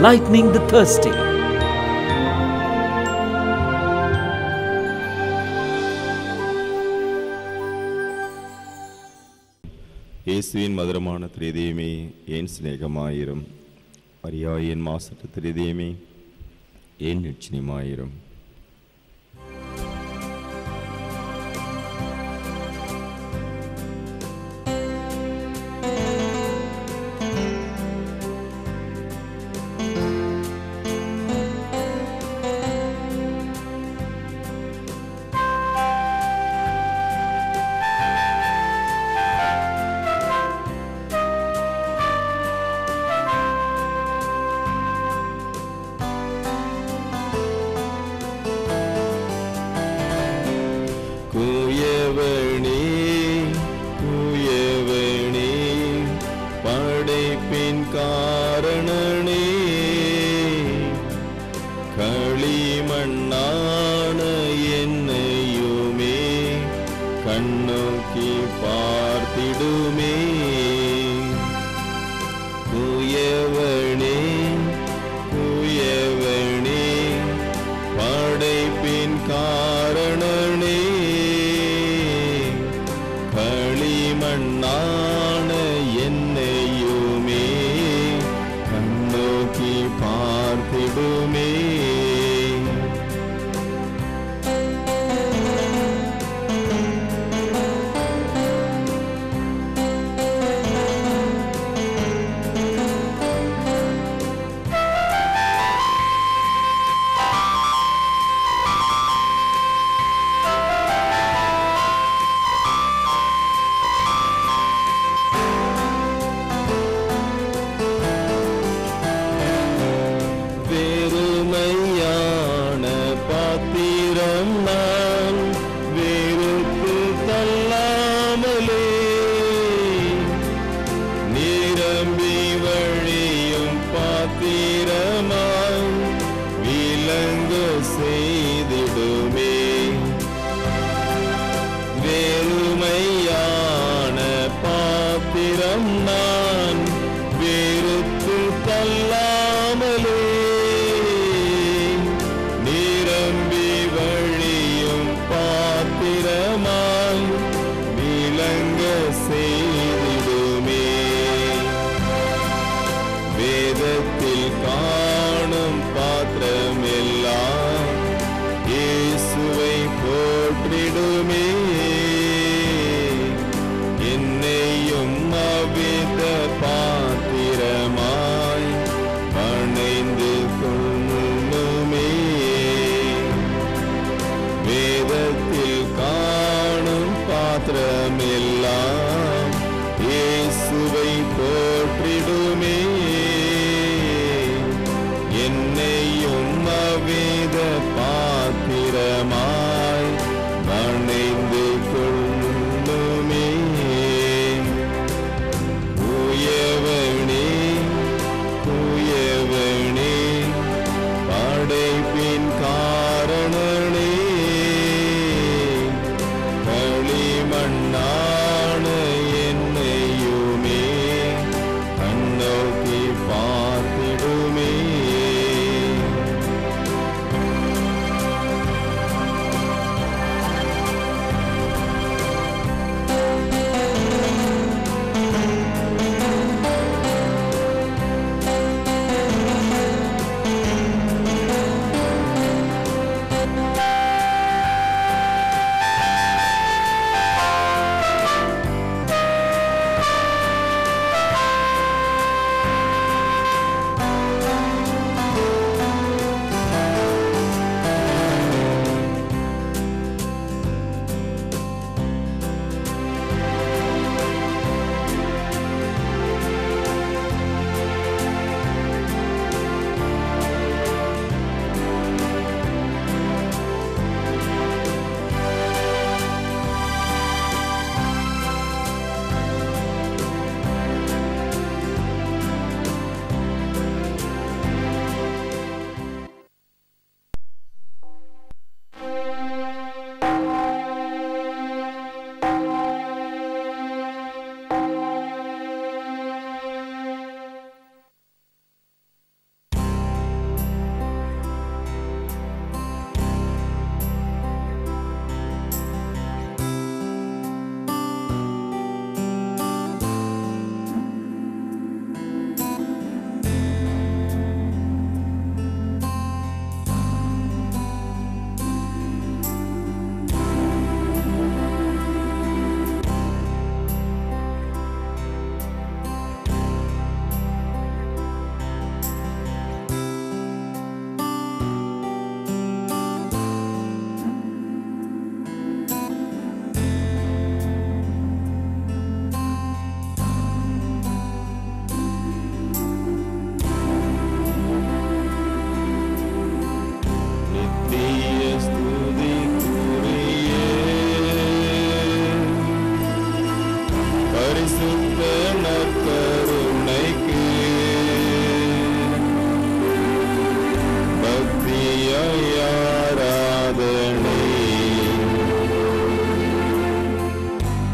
enlightening the thirsty. இயேசுவின் மதுரமான திரிதயமே ஏன் சிநேகமாயிரும் அரியா என் மாசற்ற திரிதயமே ஏன் நிச்சயமாயிரும்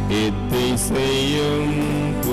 it is a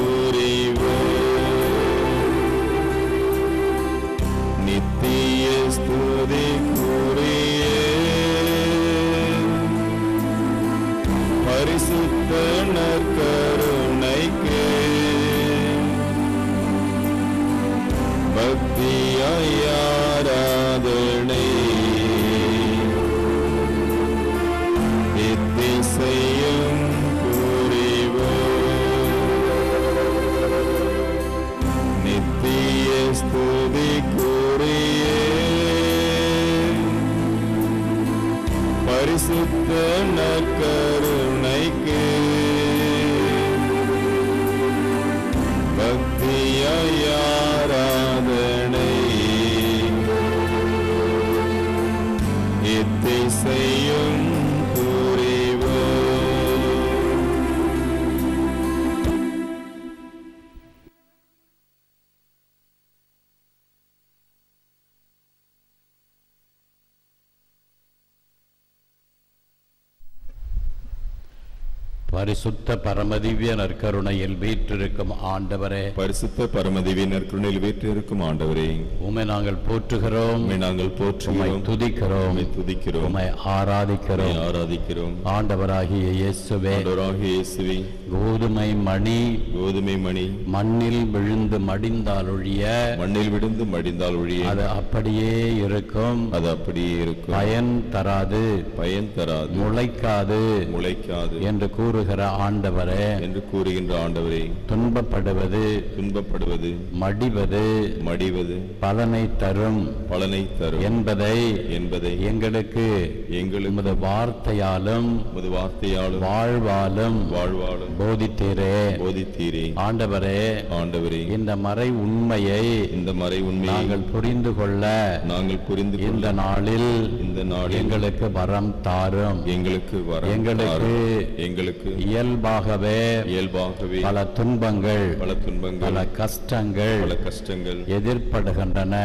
பரிசுத்த பரமதிவ்ய நற்கருணையில் வீற்றிருக்கும் ஆண்டவரே. பரிசுத்த பரமதிவிய நற்கருணையில் வீற்றிருக்கும் ஆண்டவரே. உம்மை நாங்கள் போற்றுகிறோம். நாங்கள் போற்றுகிறோம். துதிக்கிறோம். துதிக்கிறோம். உம்மை ஆராதிக்கிறோம். ஆராதிக்கிறோம். ஆண்டவராகிய இயேசுவே ஆண்டவராகிய இயேசுவே கோதுமை மணி கோதுமை மணி மண்ணில் விழுந்து மடிந்தாலொழிய மண்ணில் விழுந்து மடிந்தால் ஒழிய அது அப்படியே இருக்கும். அது அப்படியே இருக்கும். பயன் தராது. பயன் தராது. முளைக்காது. முளைக்காது. என்று கூறுகிற ஆண்டவரே என்று கூறுகின்ற ஆண்டவரே துன்பப்படுவது துன்பப்படுவது மடிவது மடிவது பலனை தரும். பலனை தரும். என்பதை என்பதை எங்களுக்கு எங்களுக்கு உமது வார்த்தையாலும் உமது வார்த்தையாலும் வாழ்வாலும் வாழ்வாலும் போதித்தீரே. போதித்தீரே. ஆண்டவரே ஆண்டவரே. இந்த மறை உண்மையை இந்த மறை உண்மையை நாங்கள் புரிந்து கொள்ள நாங்கள் புரிந்து இந்த நாளில் இந்த நாளில் எங்களுக்கு வரம் தாரும். எங்களுக்கு வர எங்களுக்கு எங்களுக்கு இயல்பாகவே இயல்பாகவே பல துன்பங்கள் பல துன்பங்கள் பல கஷ்டங்கள் பல கஷ்டங்கள் எதிர்ப்படுகின்றன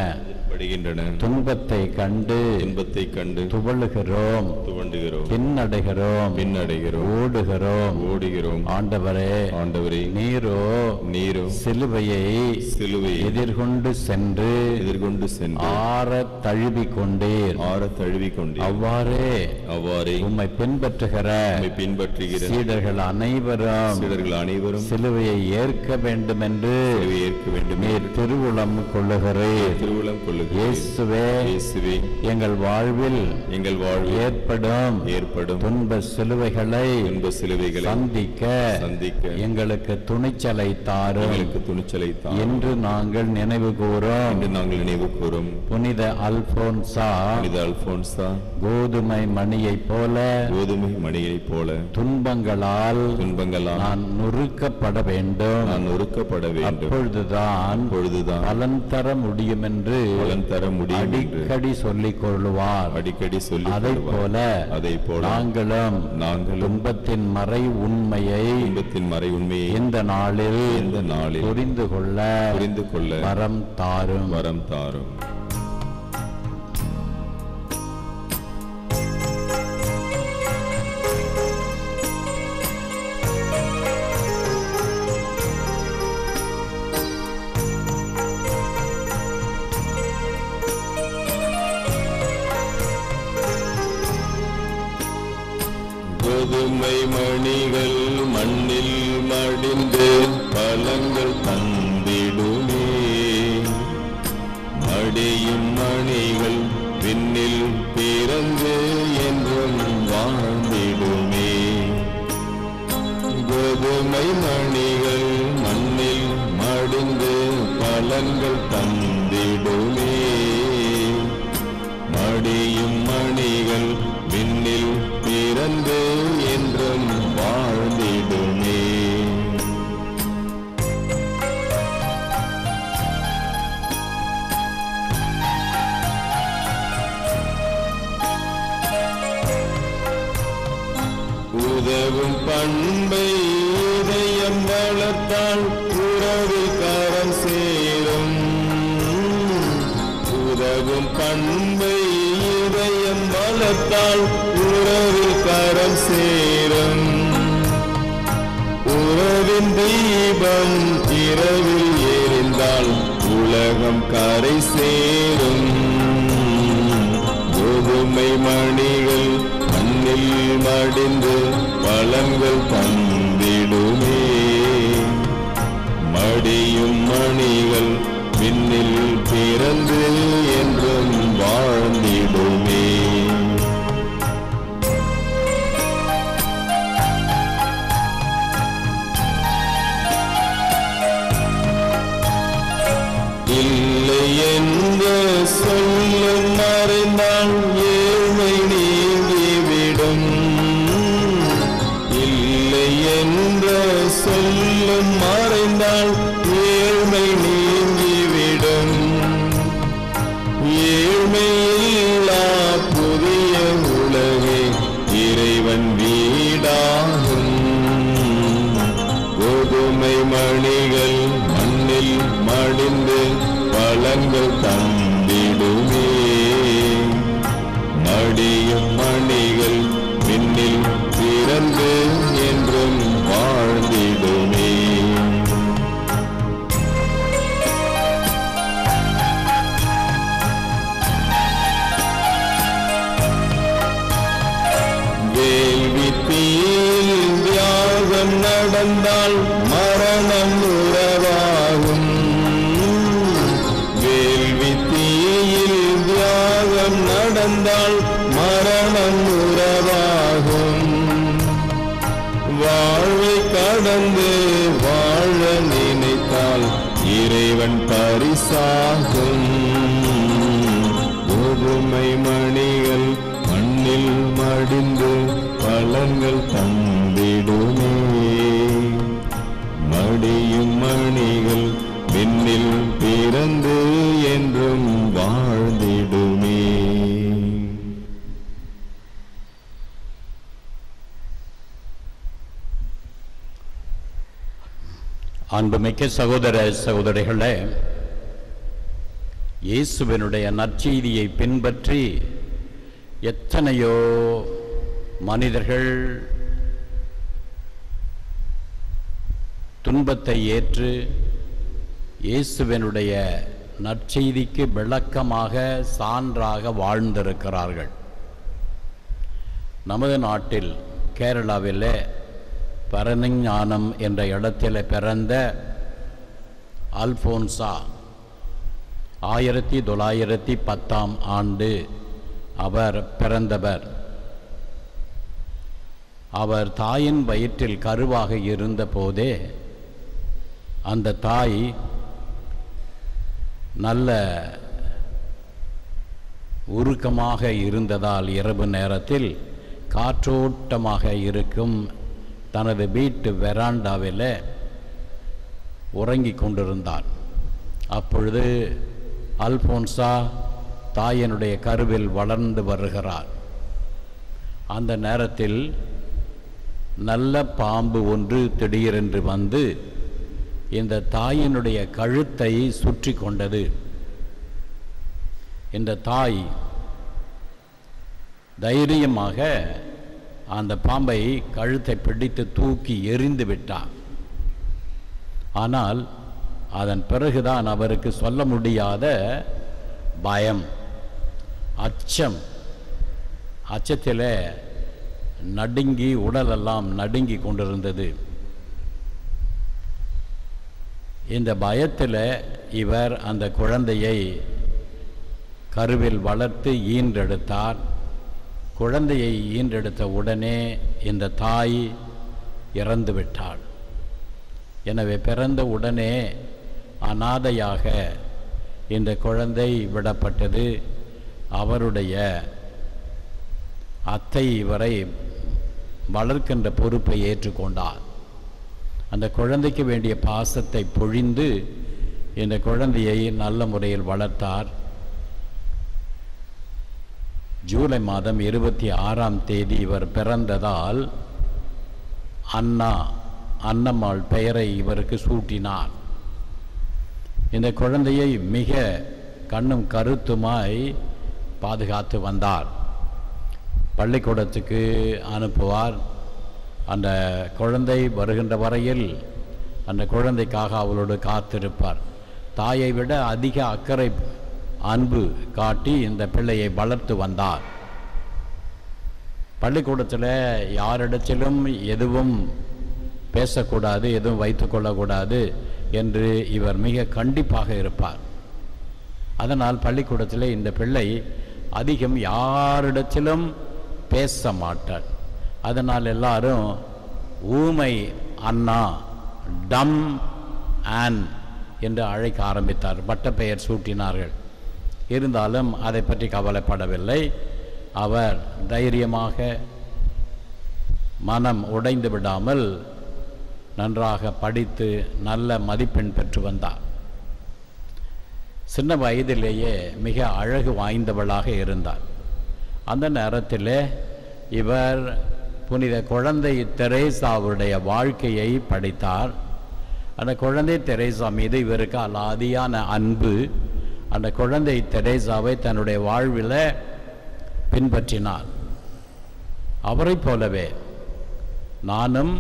துன்பத்தை கண்டு துன்பத்தை கண்டு துவளுகிறோம். துவண்டுகிறோம். பின்னடைகிறோம். பின்னடைகிறோம். ஓடுகிறோம். ஓடுகிறோம். ஆண்டவரே ஆண்டவரே நீரோ நீரோ சிலுவையை சிலுவையை எதிர்கொண்டு சென்று எதிர்கொண்டு சென்று ஆற தழுவி கொண்டீர் ஆற தழுவி கொண்டே அவ்வாறே அவ்வாறே உம்மை பின்பற்றுகிற பின்பற்றுகிற சீடர்கள் அனைவரும் சீடர்கள் அனைவரும் சிலுவையை ஏற்க வேண்டும் என்று ஏற்க வேண்டும் நீர் திருவுளம் கொள்ளுகிறீர். திருவுளம் கொள்ளுகிறேன் இயேசுவே இயேசுவே எங்கள் வாழ்வில் எங்கள் வாழ்வில் ஏற்படும் ஏற்படும் துன்ப சிலுவைகளை துன்ப சிலுவைகளை சந்திக்க சந்திக்க எங்களுக்கு துணிச்சலை தாரும். எங்களுக்கு துணிச்சலை தான் என்று நாங்கள் நினைவு கூறோம். என்று நாங்கள் நினைவு கூறும். புனித அல்போன்சா புனித அல்போன்சா கோதுமை மணியைப் போல கோதுமை மணியைப் போல துன்பங்களால் துன்பங்களால் நான் நொறுக்கப்பட வேண்டும். நான் நொறுக்கப்பட வேண்டும். அப்பொழுதுதான் அப்பொழுதுதான் பலன் தர முடியும் என்று பலன் தர முடியும் என்று அடிக்கடி சொல்லிக் கொள்ளுவார். அடிக்கடி சொல்லி அதை போல அதை போல நாங்களும் நாங்களும் துன்பத்தின் மறை உண்மையை துன்பத்தின் மறை உண்மையை இந்த நாளில் இந்த நாளில் புரிந்து கொள்ள புரிந்து கொள்ள வரம் தாரும். வரம் தாரும். நடந்தால் மரணம் உறவாகும் வாழ்வை கடந்து வாழ நினைத்தால் இறைவன் பரிசாகும். கோதுமை மணிகள் மண்ணில் மடிந்து பழங்கள் அன்புமிக்க சகோதர சகோதரிகளே இயேசுவினுடைய நற்செய்தியை பின்பற்றி எத்தனையோ மனிதர்கள் துன்பத்தை ஏற்று இயேசுவினுடைய நற்செய்திக்கு விளக்கமாக சான்றாக வாழ்ந்திருக்கிறார்கள். நமது நாட்டில் கேரளாவிலே பரணிஞானம் என்ற இடத்தில் பிறந்த அல்போன்சா ஆயிரத்தி தொள்ளாயிரத்தி பத்தாம் ஆண்டு அவர் பிறந்தவர். அவர் தாயின் வயிற்றில் கருவாக இருந்தபோதே அந்த தாய் நல்ல உருக்கமாக இருந்ததால் இரவு நேரத்தில் காற்றோட்டமாக இருக்கும் தனது வீட்டு வெராண்டாவில் உறங்கிக் கொண்டிருந்தார். அப்பொழுது அல்போன்சா தாயனுடைய கருவில் வளர்ந்து வருகிறார். அந்த நேரத்தில் நல்ல பாம்பு ஒன்று திடீரென்று வந்து இந்த தாயினுடைய கழுத்தை சுற்றி கொண்டது. இந்த தாய் தைரியமாக அந்த பாம்பை கழுத்தை பிடித்து தூக்கி எறிந்து விட்டார் ஆனால் அதன் பிறகுதான் அவருக்கு சொல்ல முடியாத பயம் அச்சம். அச்சத்தில் நடுங்கி உடலெல்லாம் நடுங்கி கொண்டிருந்தது. இந்த பயத்தில் இவர் அந்த குழந்தையை கருவில் வளர்த்து ஈன்றெடுத்தார். குழந்தையை ஈன்றெடுத்த உடனே இந்த தாய் இறந்து விட்டாள் எனவே பிறந்த உடனே அனாதையாக இந்த குழந்தை விடப்பட்டது. அவருடைய அத்தை இவரை வளர்க்கின்ற பொறுப்பை ஏற்றுக்கொண்டார். அந்த குழந்தைக்கு வேண்டிய பாசத்தை பொழிந்து இந்த குழந்தையை நல்ல முறையில் வளர்த்தார். ஜூலை மாதம் இருபத்தி ஆறாம் தேதி இவர் பிறந்ததால் அண்ணா அன்னம்மாள் பெயரை இவருக்கு சூட்டினார். இந்த குழந்தையை மிக கண்ணும் கருத்துமாய் பாதுகாத்து வந்தார். பள்ளிக்கூடத்துக்கு அனுப்புவார். அந்த குழந்தை வருகின்ற வரையில் அந்த குழந்தைக்காக அவளோடு காத்திருப்பார். தாயை விட அதிக அக்கறை அன்பு காட்டி இந்த பிள்ளையை வளர்த்து வந்தார். பள்ளிக்கூடத்தில் யாரிடத்திலும் எதுவும் பேசக்கூடாது எதுவும் வைத்துக்கொள்ளக்கூடாது என்று இவர் மிக கண்டிப்பாக இருப்பார். அதனால் பள்ளிக்கூடத்தில் இந்த பிள்ளை அதிகம் யாரிடத்திலும் பேச மாட்டார். அதனால் எல்லாரும் ஊமை அண்ணா டம் ஆன் என்று அழைக்க ஆரம்பித்தார். பட்ட பெயர் சூட்டினார்கள். இருந்தாலும் அதை பற்றி கவலைப்படவில்லை. அவர் தைரியமாக மனம் உடைந்து விடாமல் நன்றாக படித்து நல்ல மதிப்பெண் பெற்று வந்தார். சின்ன வயதிலேயே மிக அழகு வாய்ந்தவளாக இருந்தார். அந்த நேரத்தில் இவர் புனித குழந்தை தெரேசாவுடைய வாழ்க்கையை படித்தார். அந்த குழந்தை தெரேசா மீது இவருக்கு அலாதியான அன்பு அந்த குழந்தை தெரேசாவை தன்னுடைய வாழ்வில் பின்பற்றினார் அவரைப் போலவே நானும்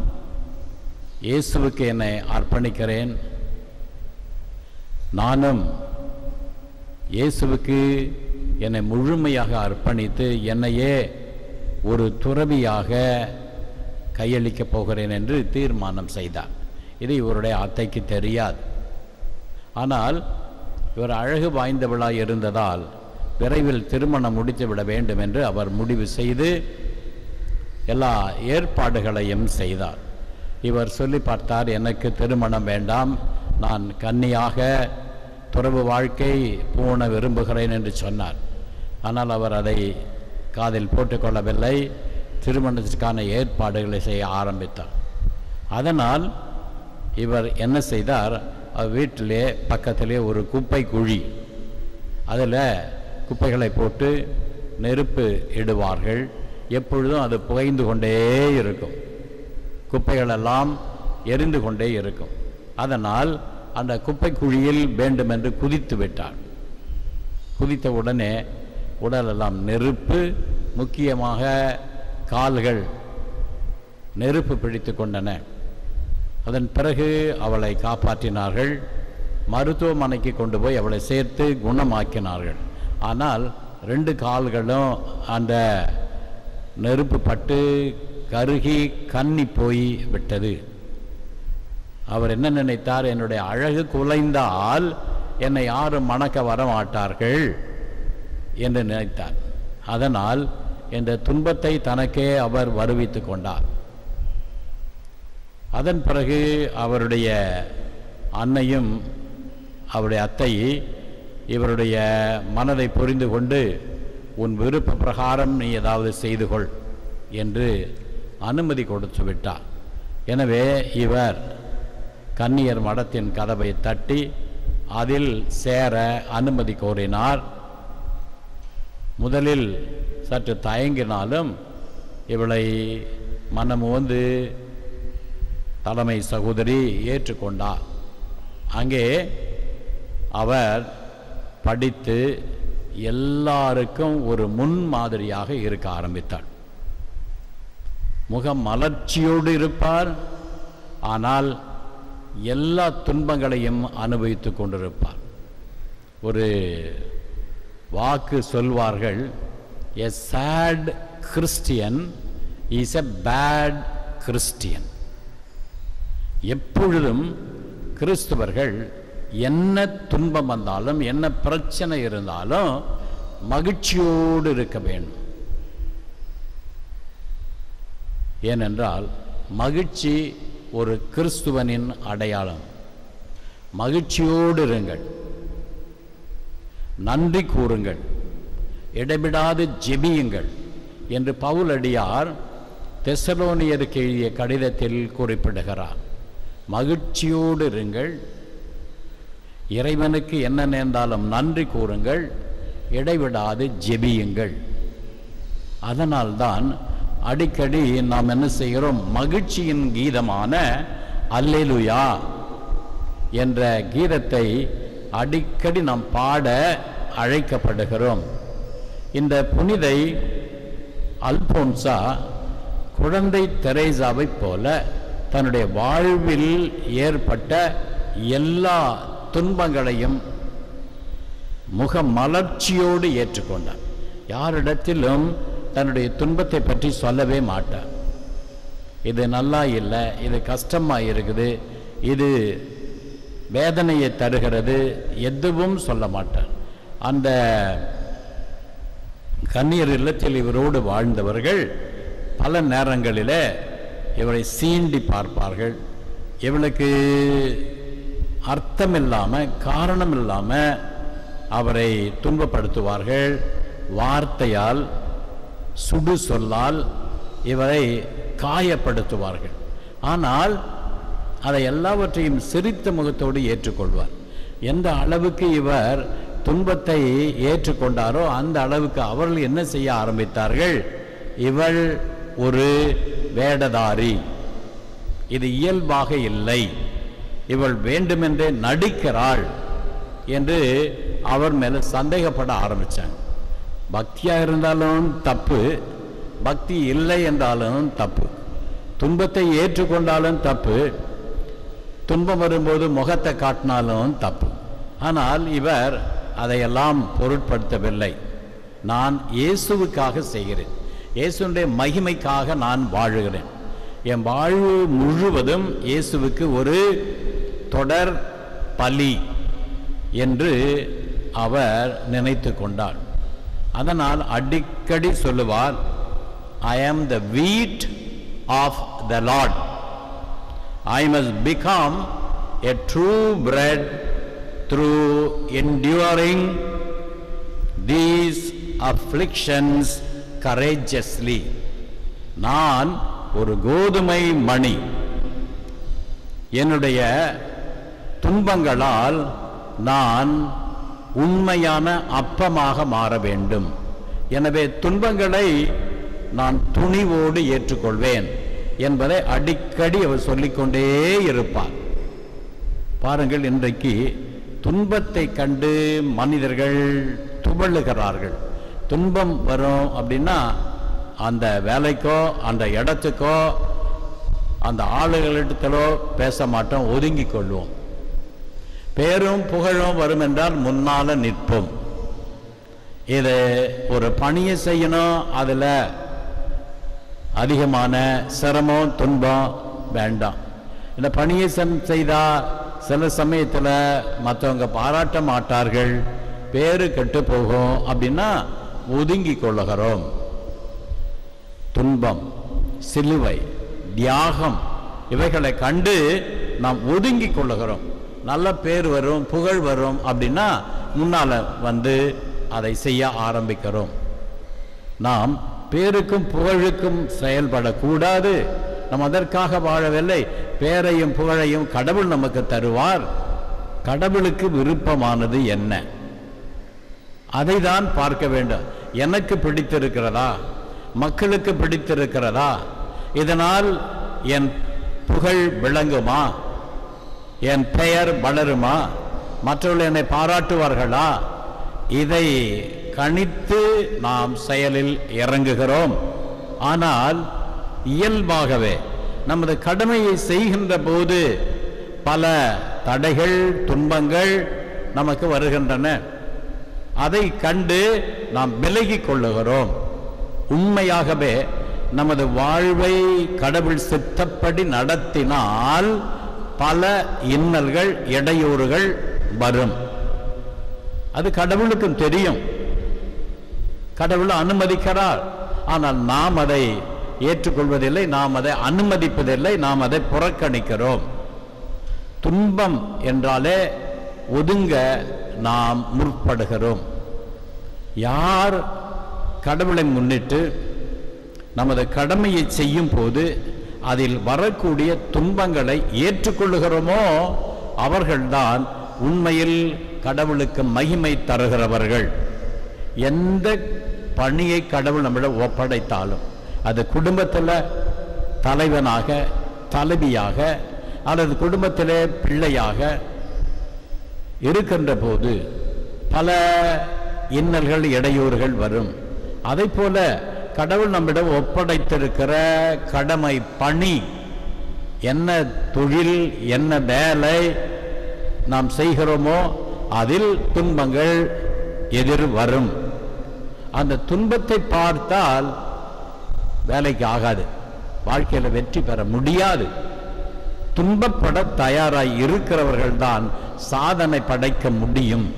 இயேசுவுக்கு என்னை அர்ப்பணிக்கிறேன். நானும் இயேசுவுக்கு என்னை முழுமையாக அர்ப்பணித்து என்னையே ஒரு துறவியாக கையளிக்கப் போகிறேன் என்று தீர்மானம் செய்தார். இது இவருடைய அத்தைக்கு தெரியாது. ஆனால் இவர் அழகு வாய்ந்தவளாய் இருந்ததால் விரைவில் திருமணம் முடித்துவிட வேண்டும் என்று அவர் முடிவு செய்து எல்லா ஏற்பாடுகளையும் செய்தார். இவர் சொல்லி பார்த்தார் எனக்கு திருமணம் வேண்டாம். நான் கன்னியாக துறவு வாழ்க்கை பூண விரும்புகிறேன் என்று சொன்னார். ஆனால் அவர் அதை காதில் போட்டுக்கொள்ளவில்லை திருமணத்திற்கான ஏற்பாடுகளை செய்ய ஆரம்பித்தார். அதனால் இவர் என்ன செய்தார்? வீட்டிலே பக்கத்திலே ஒரு குப்பை குழி. அதில் குப்பைகளை போட்டு நெருப்பு இடுவார்கள். எப்பொழுதும் அது புகைந்து கொண்டே இருக்கும். குப்பைகளெல்லாம் எரிந்து கொண்டே இருக்கும். அதனால் அந்த குப்பை குழியில் வேண்டுமென்று குதித்து விட்டார். குதித்த உடனே உடலெல்லாம் நெருப்பு முக்கியமாக கால்கள் நெருப்பு பிடித்து கொண்டன. அதன் பிறகு அவளை காப்பாற்றினார்கள். மருத்துவமனைக்கு கொண்டு போய் அவளை சேர்த்து குணமாக்கினார்கள். ஆனால் ரெண்டு கால்களும் அந்த நெருப்பு பட்டு கருகி கன்னி போய் விட்டது. அவர் என்ன நினைத்தார்? என்னுடைய அழகு குலைந்தால் என்னை யாரும் மணக்க வர மாட்டார்கள் என்று நினைத்தார். அதனால் இந்த துன்பத்தை தனக்கே அவர் வருவித்து கொண்டார். அதன் பிறகு அவருடைய அன்னையும் அவருடைய அத்தை இவருடைய மனதை புரிந்து கொண்டு உன் விருப்ப பிரகாரம் நீ ஏதாவது செய்து கொள் என்று அனுமதி கொடுத்து விட்டார். எனவே இவர் கன்னியர் மடத்தின் கதவை தட்டி அதில் சேர அனுமதி கோரினார். முதலில் சற்று தயங்கினாலும் இவளை மனமோந்து தலைமை சகோதரி ஏற்றுக்கொண்டார். அங்கே அவர் படித்து எல்லாருக்கும் ஒரு முன் மாதிரியாக இருக்க ஆரம்பித்தார். முகம் மலர்ச்சியோடு இருப்பார் ஆனால் எல்லா துன்பங்களையும் அனுபவித்து கொண்டிருப்பார். ஒரு வாக்கு சொல்வார்கள் a sad Christian is a bad Christian எப்பொழுதும் கிறிஸ்துவர்கள் என்ன துன்பம் வந்தாலும் என்ன பிரச்சனை இருந்தாலும் மகிழ்ச்சியோடு இருக்க வேண்டும். ஏனென்றால் மகிழ்ச்சி ஒரு கிறிஸ்துவனின் அடையாளம். மகிழ்ச்சியோடு இருங்கள். நன்றி கூறுங்கள். இடைவிடாது ஜெபியுங்கள் என்று பவுலடியார் தெசலோனியருக்கு எழுதிய கடிதத்தில் குறிப்பிடுகிறார். மகிழ்ச்சியோடு இருங்கள். இறைவனுக்கு என்ன நேர்ந்தாலும் நன்றி கூறுங்கள். இடைவிடாது ஜெபியுங்கள். அதனால்தான் அடிக்கடி நாம் என்ன செய்கிறோம்? மகிழ்ச்சியின் கீதமான அல்லேலுயா என்ற கீதத்தை அடிக்கடி நாம் பாட அழைக்கப்படுகிறோம். இந்த புனிதை அல்போன்சா குழந்தை தெரேசாவைப் போல தன்னுடைய வாழ்வில் ஏற்பட்ட எல்லா துன்பங்களையும் முக மலர்ச்சியோடு ஏற்றுக்கொண்டார். யாரிடத்திலும் தன்னுடைய துன்பத்தை பற்றி சொல்லவே மாட்டார். இது நல்லா இல்லை இது கஷ்டமாக இருக்குது இது வேதனையை தருகிறது எதுவும் சொல்ல மாட்டார். அந்த கண்ணீர் இல்லத்தில் இவரோடு வாழ்ந்தவர்கள் பல நேரங்களில் இவரை சீண்டி பார்ப்பார்கள். இவளுக்கு அர்த்தம் இல்லாமல் காரணம் இல்லாமல் அவரை துன்பப்படுத்துவார்கள். வார்த்தையால் சுடு சொல்லால் இவரை காயப்படுத்துவார்கள். ஆனால் அதை எல்லாவற்றையும் சிரித்த முகத்தோடு ஏற்றுக்கொள்வார். எந்த அளவுக்கு இவர் துன்பத்தை ஏற்றுக்கொண்டாரோ அந்த அளவுக்கு அவர்கள் என்ன செய்ய ஆரம்பித்தார்கள்? இவள் ஒரு வேடதாரி. இது இயல்பாக இல்லை. இவள் வேண்டுமென்றே நடிக்கிறாள் என்று அவர் மேலே சந்தேகப்பட ஆரம்பித்தாங்க பக்தியாக இருந்தாலும் தப்பு பக்தி இல்லை என்றாலும் தப்பு. துன்பத்தை ஏற்றுக்கொண்டாலும் தப்பு துன்பம் வரும்போது முகத்தை காட்டினாலும் தப்பு. ஆனால் இவர் அதையெல்லாம் பொருட்படுத்தவில்லை. நான் இயேசுவுக்காக செய்கிறேன். இயேசுடைய மகிமைக்காக நான் வாழுகிறேன். என் வாழ்வு முழுவதும் இயேசுவுக்கு ஒரு தொடர் பலி என்று அவர் நினைத்து கொண்டார். அதனால் அடிக்கடி சொல்லுவார் I am the wheat of the Lord I must become a true bread through enduring these afflictions courageously நான் ஒரு கோதுமை மணி. என்னுடைய துன்பங்களால் நான் உண்மையான அப்பமாக மாற வேண்டும். எனவே துன்பங்களை நான் துணிவோடு ஏற்றுக்கொள்வேன் என்பதை அடிக்கடி அவர் சொல்லிக்கொண்டே இருப்பார். பாருங்கள் இன்றைக்கு துன்பத்தை கண்டு மனிதர்கள் துவழுகிறார்கள் துன்பம் வரும் அப்படின்னா அந்த வேலைக்கோ அந்த இடத்துக்கோ அந்த ஆளுகளிடத்திலோ பேச மாட்டோம் ஒதுங்கி கொள்வோம். பேரும் புகழும் வரும் என்றால் முன்னால நிற்போம். இது ஒரு பணியை செய்யணும் அதில் அதிகமான சிரமம் துன்பம் வேண்டாம். இந்த பணியை செம் செய்தால் சில சமயத்தில் மற்றவங்க பாராட்ட மாட்டார்கள் பேரு கெட்டு போகும் அப்படின்னா ஒதுங்கி கொள்ளுகிறோம் துன்பம் சிலுவை தியாகம் இவைகளை கண்டு நாம் ஒதுங்கி கொள்ளுகிறோம் நல்ல பேர் வரும் புகழ் வரும் அப்படின்னா முன்னால் வந்து அதை செய்ய ஆரம்பிக்கிறோம். நாம் பேருக்கும் புகழுக்கும் செயல்படக்கூடாது. நாம் அதற்காக வாழவில்லை. பேரையும் புகழையும் கடவுள் நமக்கு தருவார். கடவுளுக்கு விருப்பமானது என்ன? அதை தான் பார்க்க வேண்டும். எனக்கு பிடித்திருக்கிறதா? மக்களுக்கு பிடித்திருக்கிறதா? இதனால் என் புகழ் விளங்குமா? என் பெயர் வளருமா? மற்றவர்கள் என்னை பாராட்டுவார்களா? இதை கணித்து நாம் செயலில் இறங்குகிறோம். ஆனால் இயல்பாகவே நமது கடமையை செய்கின்ற போது பல தடைகள் துன்பங்கள் நமக்கு வருகின்றன. அதை கண்டு நாம் விலகி கொள்ளுகிறோம் உண்மையாகவே நமது வாழ்வை கடவுள் சித்தப்படி நடத்தினால் பல இன்னல்கள் இடையூறுகள் வரும். அது கடவுளுக்கும் தெரியும். கடவுள் அனுமதிக்கிறார். ஆனால் நாம் அதை ஏற்றுக்கொள்வதில்லை நாம் அதை அனுமதிப்பதில்லை நாம் அதை புறக்கணிக்கிறோம். துன்பம் என்றாலே ஒதுங்க நாம் முற்படுகிறோம். யார் கடவுளை முன்னிட்டு நமது கடமையை செய்யும் போது அதில் வரக்கூடிய துன்பங்களை ஏற்றுக்கொள்ளுகிறோமோ அவர்கள்தான் உண்மையில் கடவுளுக்கு மகிமை தருகிறவர்கள். எந்த பணியை கடவுள் நம்மிடம் ஒப்படைத்தாலும் அது குடும்பத்தில் தலைவனாக தலைவியாக அல்லது குடும்பத்திலே பிள்ளையாக இருக்கின்ற போது பல இன்னல்கள் இடையூறுகள் வரும். அதை போல கடவுள் நம்மிடம் ஒப்படைத்திருக்கிற கடமை பணி என்ன தொழில் என்ன வேலை நாம் செய்கிறோமோ அதில் துன்பங்கள் எதிர் வரும். அந்த துன்பத்தை பார்த்தால் வேலைக்கு ஆகாது. வாழ்க்கையில் வெற்றி பெற முடியாது. துன்பப்பட தயாராய் இருக்கிறவர்கள் தான் சாதனை படைக்க முடியும்.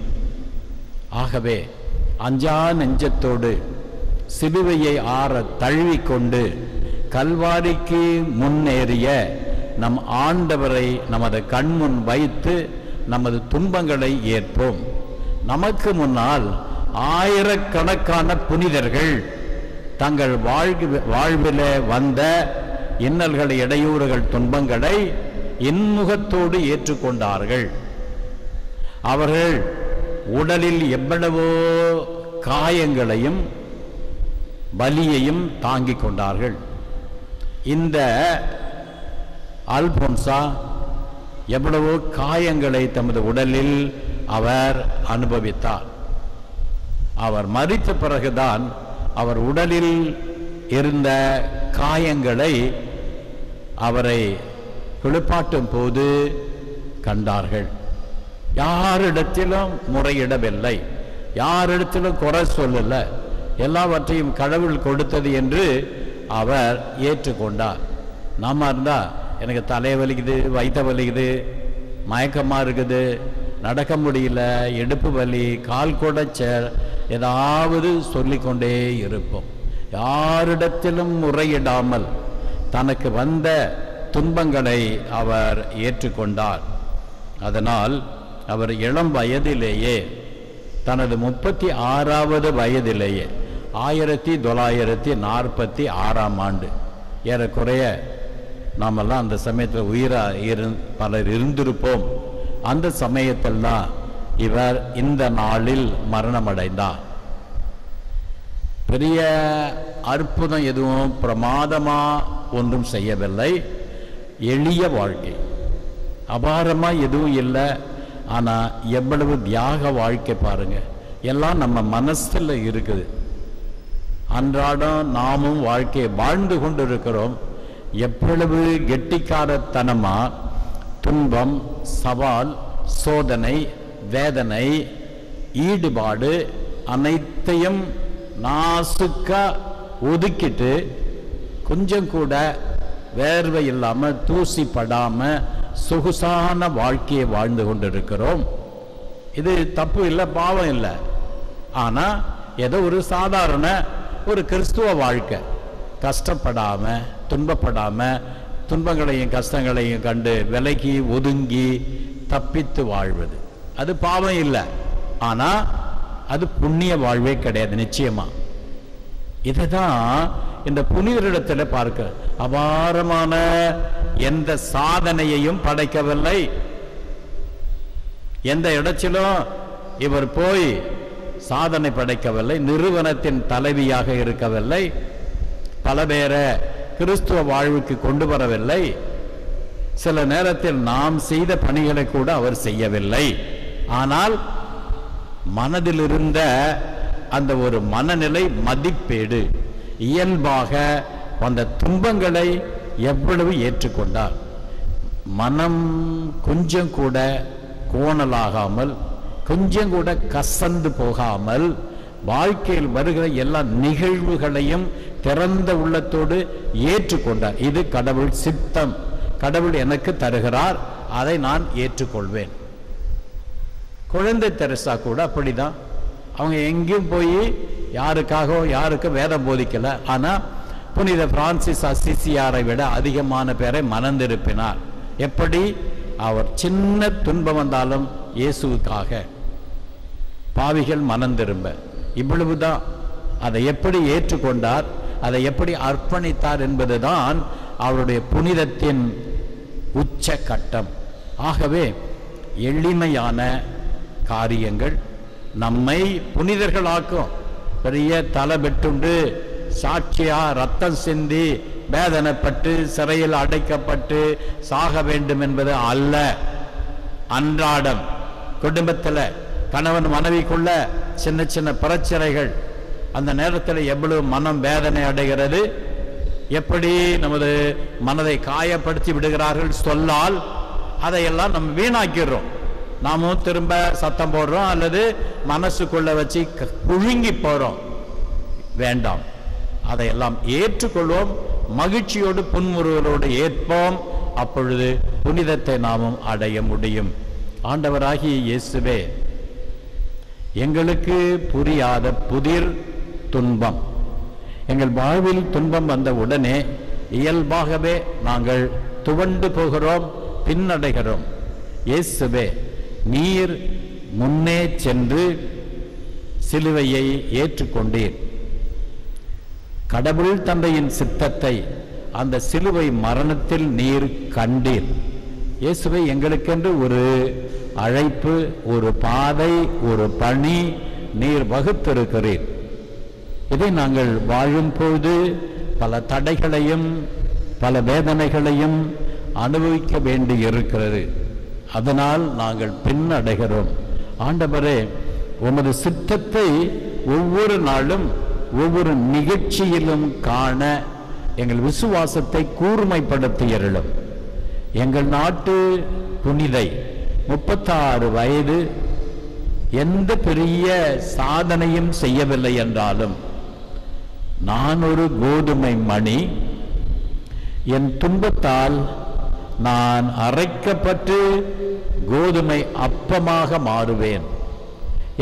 ஆகவே அஞ்சா நெஞ்சத்தோடு சிலுவையை ஆற தழுவிக்கொண்டு கல்வாரிக்கு முன்னேறிய நம் ஆண்டவரை நமது கண்முன் வைத்து நமது துன்பங்களை ஏற்போம். நமக்கு முன்னால் ஆயிரக்கணக்கான புனிதர்கள் தங்கள் வாழ்வு வாழ்விலே வந்த இன்னல்கள் இடையூறுகள் துன்பங்களை இன்முகத்தோடு ஏற்றுக்கொண்டார்கள். அவர்கள் உடலில் எவ்வளவோ காயங்களையும் வலியையும் தாங்கிக் கொண்டார்கள். இந்த அல்போன்சா எவ்வளவோ காயங்களை தமது உடலில் அவர் அனுபவித்தார். அவர் மறித்த பிறகுதான் அவர் உடலில் இருந்த காயங்களை அவரை குளிப்பாட்டும் போது கண்டார்கள். யாரிடத்திலும் முறையிடவில்லை. யாரிடத்திலும் குறை சொல்லலை. எல்லாவற்றையும் கடவுள் கொடுத்தது என்று அவர் ஏற்றுக்கொண்டார். நாம இருந்தால் எனக்கு தலை வலிக்குது வயிற்ற வலிக்குது மயக்கமாக இருக்குது நடக்க முடியல எடுப்பு வலி கால் குடைச்சல் ஏதாவது சொல்லிக்கொண்டே இருப்போம். யாரிடத்திலும் முறையிடாமல் தனக்கு வந்த துன்பங்களை அவர் ஏற்றுக்கொண்டார். அதனால் அவர் இளம் வயதிலேயே தனது முப்பத்தி ஆறாவது வயதிலேயே ஆயிரத்தி தொள்ளாயிரத்தி நாற்பத்தி ஆறாம் ஆண்டு ஏறக்குறைய நாமெல்லாம் அந்த சமயத்தில் உயிராக இரு பலர் இருந்திருப்போம். அந்த சமயத்தில் தான் இவர் இந்த நாளில் மரணமடைந்தார். பெரிய அற்புதம் எதுவும் பிரமாதமாக ஒன்றும் செய்யவில்லை. எளிய வாழ்க்கை. அபாரமாக எதுவும் இல்லை. ஆனால் எவ்வளவு தியாக வாழ்க்கை பாருங்க. எல்லாம் நம்ம மனசில் இருக்குது. அன்றாடம் நாமும் வாழ்க்கையை வாழ்ந்து கொண்டிருக்கிறோம். எவ்வளவு கெட்டிக்காரத்தனமாக துன்பம் சவால் சோதனை வேதனை ஈடுபாடு அனைத்தையும் நாசுக்கா ஒதுக்கிட்டு கொஞ்சம் கூட வேர்வை இல்லாமல் தூசி சொகுசான வாழ்க்கையை வாழ்ந்து கொண்டிருக்கிறோம். இது தப்பு இல்லை பாவம் இல்லை. ஆனால் ஏதோ ஒரு சாதாரண ஒரு கிறிஸ்துவ வாழ்க்கை. கஷ்டப்படாமல் துன்பப்படாமல் துன்பங்களையும் கஷ்டங்களையும் கண்டு விலகி ஒதுங்கி தப்பித்து வாழ்வது. அது பாவம் இல்லை. ஆனால் அது புண்ணிய வாழ்வே கிடையாது நிச்சயமா. இதுதான் இந்த புனிதரிடத்தில் பார்க்க. அபாரமான எந்த சாதனையையும் படைக்கவில்லை. எந்த இடத்திலும் இவர் போய் சாதனை படைக்கவில்லை. நிறுவனத்தின் தலைவியாக இருக்கவில்லை. பல பேரை கிறிஸ்துவ வாழ்வுக்கு கொண்டு வரவில்லை. சில நேரத்தில் நாம் செய்த பணிகளை கூட அவர் செய்யவில்லை. ஆனால் மனதிலிருந்த அந்த ஒரு மனநிலை மதிப்பேடு. இயல்பாக அந்த துன்பங்களை எவ்வளவு ஏற்றுக்கொண்டார். மனம் கொஞ்சம் கூட கோணலாகாமல் கொஞ்சம் கூட கசந்து போகாமல் வாழ்க்கையில் வருகிற எல்லா நிகழ்வுகளையும் திறந்த உள்ளத்தோடு ஏற்றுக்கொண்டார். இது கடவுள் சித்தம். கடவுள் எனக்கு தருகிறார். அதை நான் ஏற்றுக்கொள்வேன். குழந்தை தெரசா கூட அப்படிதான். அவங்க எங்கேயும் போய் யாருக்காகவும் யாருக்கும் வேதம் போதிக்கல. ஆனால் புனித பிரான்சிஸ் அசிசியாரை விட அதிகமான பேரை மணந்திருப்பினார். எப்படி? அவர் சின்ன துன்பம் வந்தாலும் இயேசுவுக்காக பாவிகள் மனம் திரும்ப இவ்வளவுதான். அதை எப்படி ஏற்றுக்கொண்டார்? அதை எப்படி அர்ப்பணித்தார் என்பதுதான் அவருடைய புனிதத்தின் உச்ச கட்டம் ஆகவே எளிமையான காரியங்கள் நம்மை புனிதர்களாக்கும். பெரிய தலை வெட்டுண்டு சாட்சியா ரத்தம் சிந்தி வேதனைப்பட்டு சிறையில் அடைக்கப்பட்டு சாக வேண்டும் என்பது அல்ல. அன்றாடம் குடும்பத்தில் கணவன் மனைவிக்குள்ள சின்ன சின்ன பிரச்சனைகள் அந்த நேரத்தில் எவ்வளவு மனம் வேதனை அடைகிறது? எப்படி நமது மனதை காயப்படுத்தி விடுகிறார்கள்? சொல்லால் அதையெல்லாம் நம்ம வீணாக்கிறோம் நாமும் திரும்ப சத்தம் போடுறோம் அல்லது மனசுக்குள்ள வச்சு க- புழுங்கி போறோம். வேண்டாம். அதையெல்லாம் ஏற்றுக்கொள்வோம். மகிழ்ச்சியோடு புன்முறுவலோடு ஏற்போம். அப்பொழுது புனிதத்தை நாமும் அடைய முடியும். ஆண்டவராகிய இயேசுவே எங்களுக்கு புரியாத புதிர் துன்பம். எங்கள் வாழ்வில் துன்பம் வந்த உடனே இயல்பாகவே நாங்கள் துவண்டு போகிறோம் பின்னடைகிறோம். இயேசுவே நீர் முன்னே சென்று சிலுவையை ஏற்றுக்கொண்டீர். கடவுள் தந்தையின் சித்தத்தை அந்த சிலுவை மரணத்தில் நீர் கண்டீர். இயேசுவை எங்களுக்கென்று ஒரு அழைப்பு ஒரு பாதை ஒரு பணி நீர் வகுத்திருக்கிறீர். இதை நாங்கள் வாழும்போது பல தடைகளையும் பல வேதனைகளையும் அனுபவிக்க வேண்டி இருக்கிறது அதனால் நாங்கள் பின்னடைகிறோம். ஆண்டவரே உமது சித்தத்தை ஒவ்வொரு நாளும் ஒவ்வொரு நிகழ்ச்சியிலும் காண எங்கள் விசுவாசத்தை கூர்மைப்படுத்தியருளும் எங்கள் நாட்டு புனிதை முப்பத்தாறு வயது எந்த பெரிய சாதனையும் செய்யவில்லை என்றாலும் நான் ஒரு கோதுமை மணி என் துன்பத்தால் நான் அரைக்கப்பட்டு கோதுமை அப்பமாக மாறுவேன்.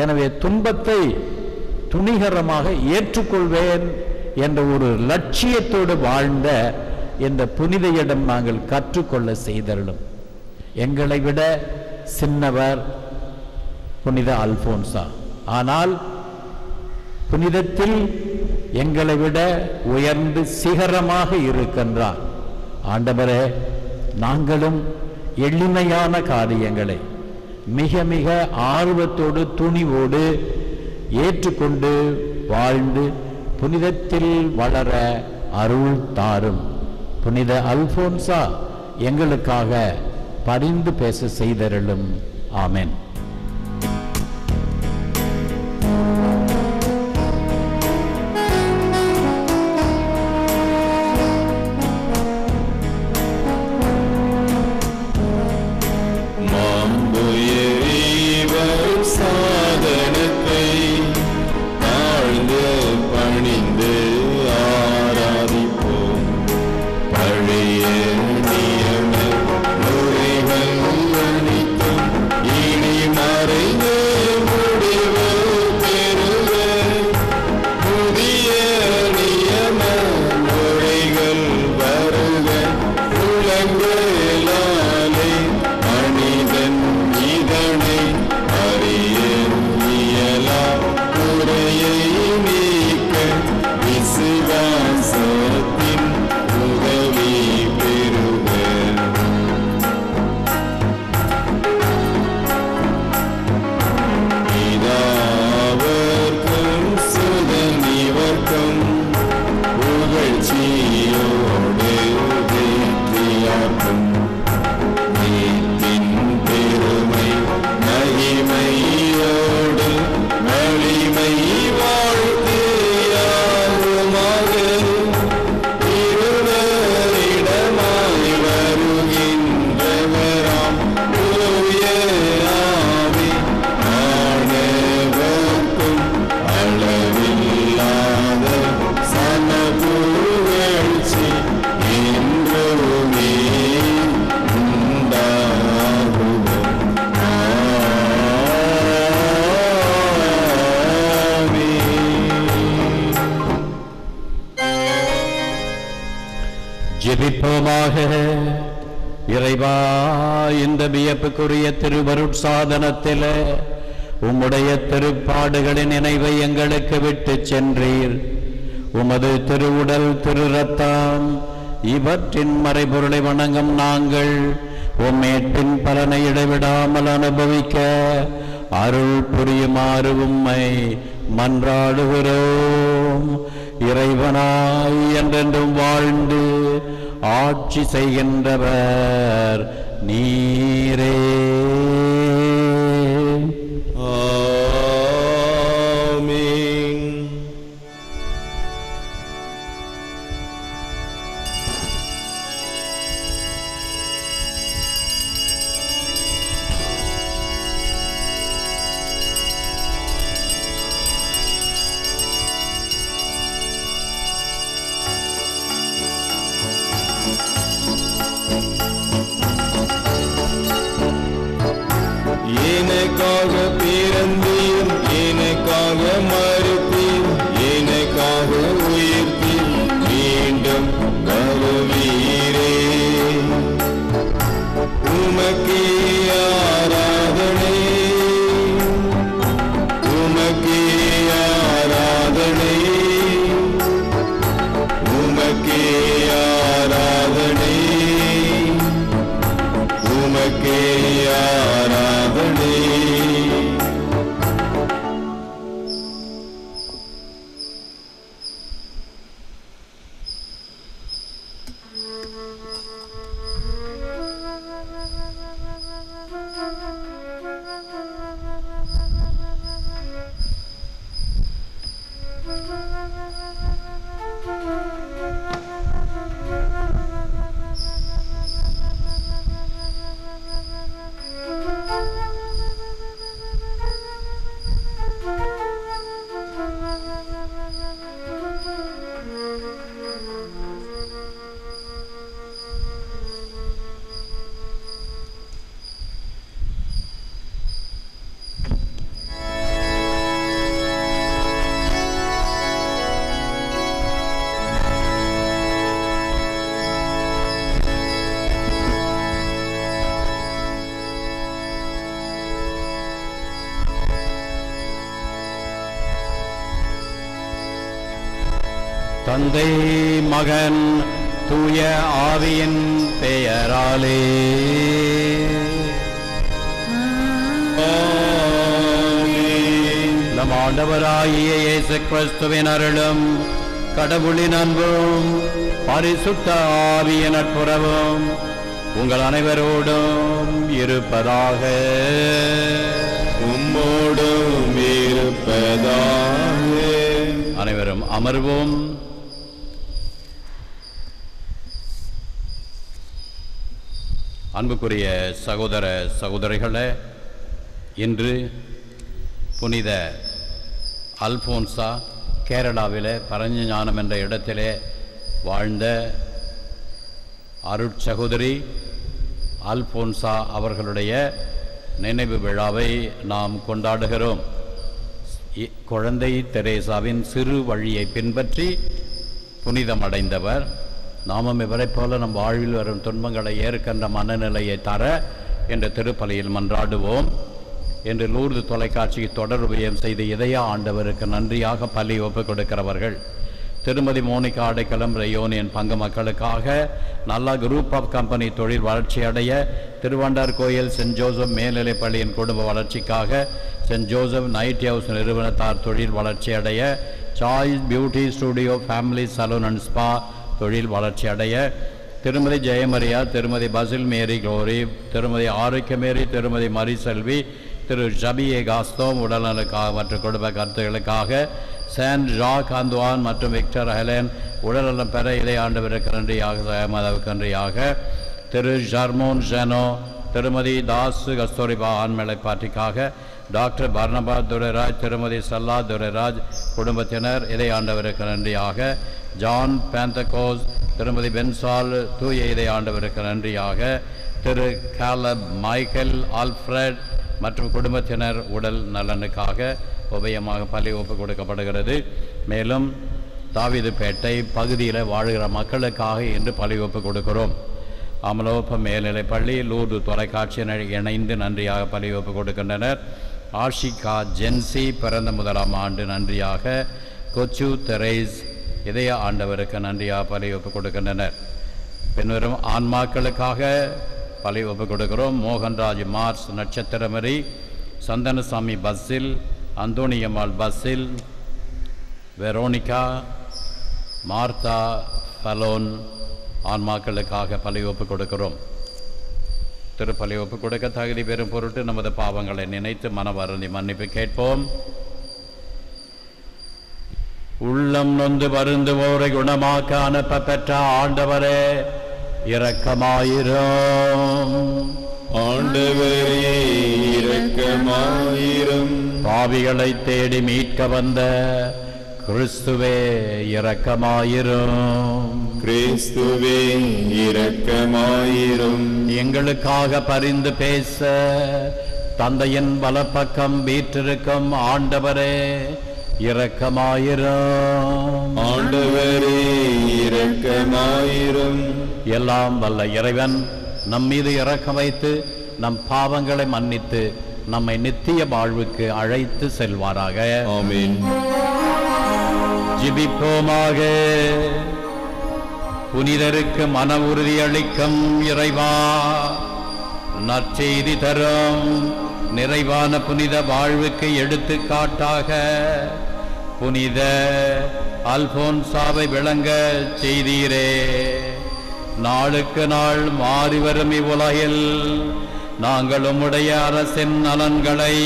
எனவே துன்பத்தை துணிகரமாக ஏற்றுக்கொள்வேன் என்ற ஒரு லட்சியத்தோடு வாழ்ந்த இந்த புனிதையிடம் நாங்கள் கற்றுக்கொள்ள செய்தருளும். எங்களை விட சின்னவர் புனித அல்போன்சா. ஆனால் புனிதத்தில் எங்களை விட உயர்ந்து சிகரமாக இருக்கின்றார். ஆண்டவரே நாங்களும் எளிமையான காரியங்களை மிக மிக ஆர்வத்தோடு துணிவோடு ஏற்றுக்கொண்டு வாழ்ந்து புனிதத்தில் வளர அருள் தாரும். புனித அல்போன்சா எங்களுக்காக பரிந்து பேச செய்தருளும். ஆமேன். அவர்களின் நினைவை எங்களுக்கு விட்டு சென்றீர். உமது திருவுடல் திரு ரத்தம் இவற்றின் மறைபொருளை வணங்கும் நாங்கள் உம்மேட்டின் பலனை இடைவிடாமல் அனுபவிக்க அருள் புரியுமாறு உம்மை மன்றாடுகிறோம். இறைவனாய் என்றென்றும் வாழ்ந்து ஆட்சி செய்கின்றவர் நீரே. தந்தை மகன் தூய ஆவியின் பெயராலே. நம் ஆண்டவராகிய இயேசு கிறிஸ்துவின் அருளும் கடவுளின் அன்பும் பரிசுத்த ஆவியின் நட்புறவும் உங்கள் அனைவரோடும் இருப்பதாக. உம்மோடும் இருப்பதாக. அனைவரும் அமர்வோம். அன்புக்குரிய சகோதர சகோதரிகளே இன்று புனித அல்போன்சா கேரளாவில் பரஞ்ச ஞானம் என்ற இடத்திலே வாழ்ந்த அருட்சகோதரி அல்போன்சா அவர்களுடைய நினைவு விழாவை நாம் கொண்டாடுகிறோம். இ- குழந்தை தெரேசாவின் சிறு வழியை பின்பற்றி புனிதமடைந்தவர் நாமும் இவரைப் போல நம் வாழ்வில் வரும் துன்பங்களை ஏற்கின்ற மனநிலையை தர என்ற திருப்பலியில் மன்றாடுவோம். என்று லூர்து தொலைக்காட்சிக்கு தொடர்புயம் செய்த செய்து இதய ஆண்டவருக்கு நன்றியாக பலி ஒப்புக் கொடுக்கிறவர்கள். திருமதி மோனிகா அடைக்கலம் ரயோனியன் பங்கு மக்களுக்காக நல்ல குரூப் ஆஃப் கம்பெனி தொழில் வளர்ச்சி அடைய திருவண்டார் கோயில் சென்ட் ஜோசப் மேல்நிலைப் பள்ளியின் குடும்ப வளர்ச்சிக்காக சென்ட் ஜோசப் நைட் ஹவுஸ் நிறுவனத்தார் தொழில் வளர்ச்சி அடைய choice beauty studio family salon and spa தொழில் வளர்ச்சி அடைய திருமதி ஜெயமரியா திருமதி பசில் மேரி கோரி திருமதி ஆரோக்கியமேரி திருமதி மரிசெல்வி திரு ஜபிஏ காஸ்தோம் உடல்நலுக்காக மற்றும் குடும்ப கருத்துகளுக்காக சான் ஜாக் அந்துவான் மற்றும் விக்டர் ஹெலன் உடல்நலம் பெற இளையாண்டவருக்கு நன்றியாக சகமதவுக்கு நன்றியாக திரு ஜர்மோன் ஜெனோ திருமதி தாஸ் கஸ்தூரிபா ஆண்மலை பாட்டிக்காக டாக்டர் பர்ணபா துரைராஜ் திருமதி சல்லா துரைராஜ் குடும்பத்தினர் இதை ஆண்டவருக்கு நன்றியாக ஜான் பேந்தகோஸ் திருமதி பென்சால் தூய இதை ஆண்டவருக்கு நன்றியாக திரு காலப் மைக்கேல் ஆல்ஃப்ரட் மற்றும் குடும்பத்தினர் உடல் நலனுக்காக உபயமாக பள்ளி ஒப்பு கொடுக்கப்படுகிறது. மேலும் தாவிதுப்பேட்டை பகுதியில் வாழ்கிற மக்களுக்காக இன்று பள்ளி ஒப்பு கொடுக்கிறோம். அமலோப்ப மேல்நிலைப் பள்ளி லூர்து தொலைக்காட்சியினர் இணைந்து நன்றியாக பள்ளி ஒப்பு கொடுக்கின்றனர். ஆஷிகா ஜென்சி பிறந்த முதலாம் ஆண்டு நன்றியாக கொச்சு தெரேஸ் இதய ஆண்டவருக்கு நன்றியாக பலி ஒப்புக் கொடுக்கின்றனர். பின்வரும் ஆன்மாக்களுக்காக பலி ஒப்புக் கொடுக்கிறோம். மோகன்ராஜ் மார்ஸ் நட்சத்திரமரி சந்தனசாமி பஸ்ஸில் அந்தோணியம்மாள் பஸ்ஸில் வெரோனிகா மார்த்தா ஃபலோன் ஆன்மாக்களுக்காக பலி ஒப்புக் கொடுக்கிறோம். திருப்பலி ஒப்புக் கொடுக்க தகுதி பெறும் பொருட்டு நமது பாவங்களை நினைத்து மனவருந்தி மன்னிப்பு கேட்போம். உள்ளம் நொந்து வருந்துவோரை குணமாக்க அனுப்ப பெற்ற ஆண்டவரே இரக்கமாயிரும். ஆண்டவரே இரக்கமாயிரும். பாவிகளை தேடி மீட்க வந்த கிறிஸ்துவே இரக்கமாயிரும். கிறிஸ்துவே இரக்கமாயிரும். எங்களுக்காக பரிந்து பேச தந்தையின் வலப்பக்கம் வீற்றிருக்கும் ஆண்டவரே இரக்கமாயிரும். ஆண்டவரே இரக்கமாயிரும். எல்லாம் வல்ல இறைவன் நம் மீது இரக்கம் வைத்து நம் பாவங்களை மன்னித்து நம்மை நித்திய வாழ்வுக்கு அழைத்து செல்வாராக. ஜிபிப்போமாக. புனிதருக்கு மன உறுதி அளிக்கும் இறைவா நற்செய்தி தரும் நிறைவான புனித வாழ்வுக்கு எடுத்துக்காட்டாக புனித அல்போன்சாவை விளங்க செய்தீரே. நாளுக்கு நாள் மாறி வரும் இவ்வுலகில் நாங்கள் உம்முடைய அரசின் நலன்களை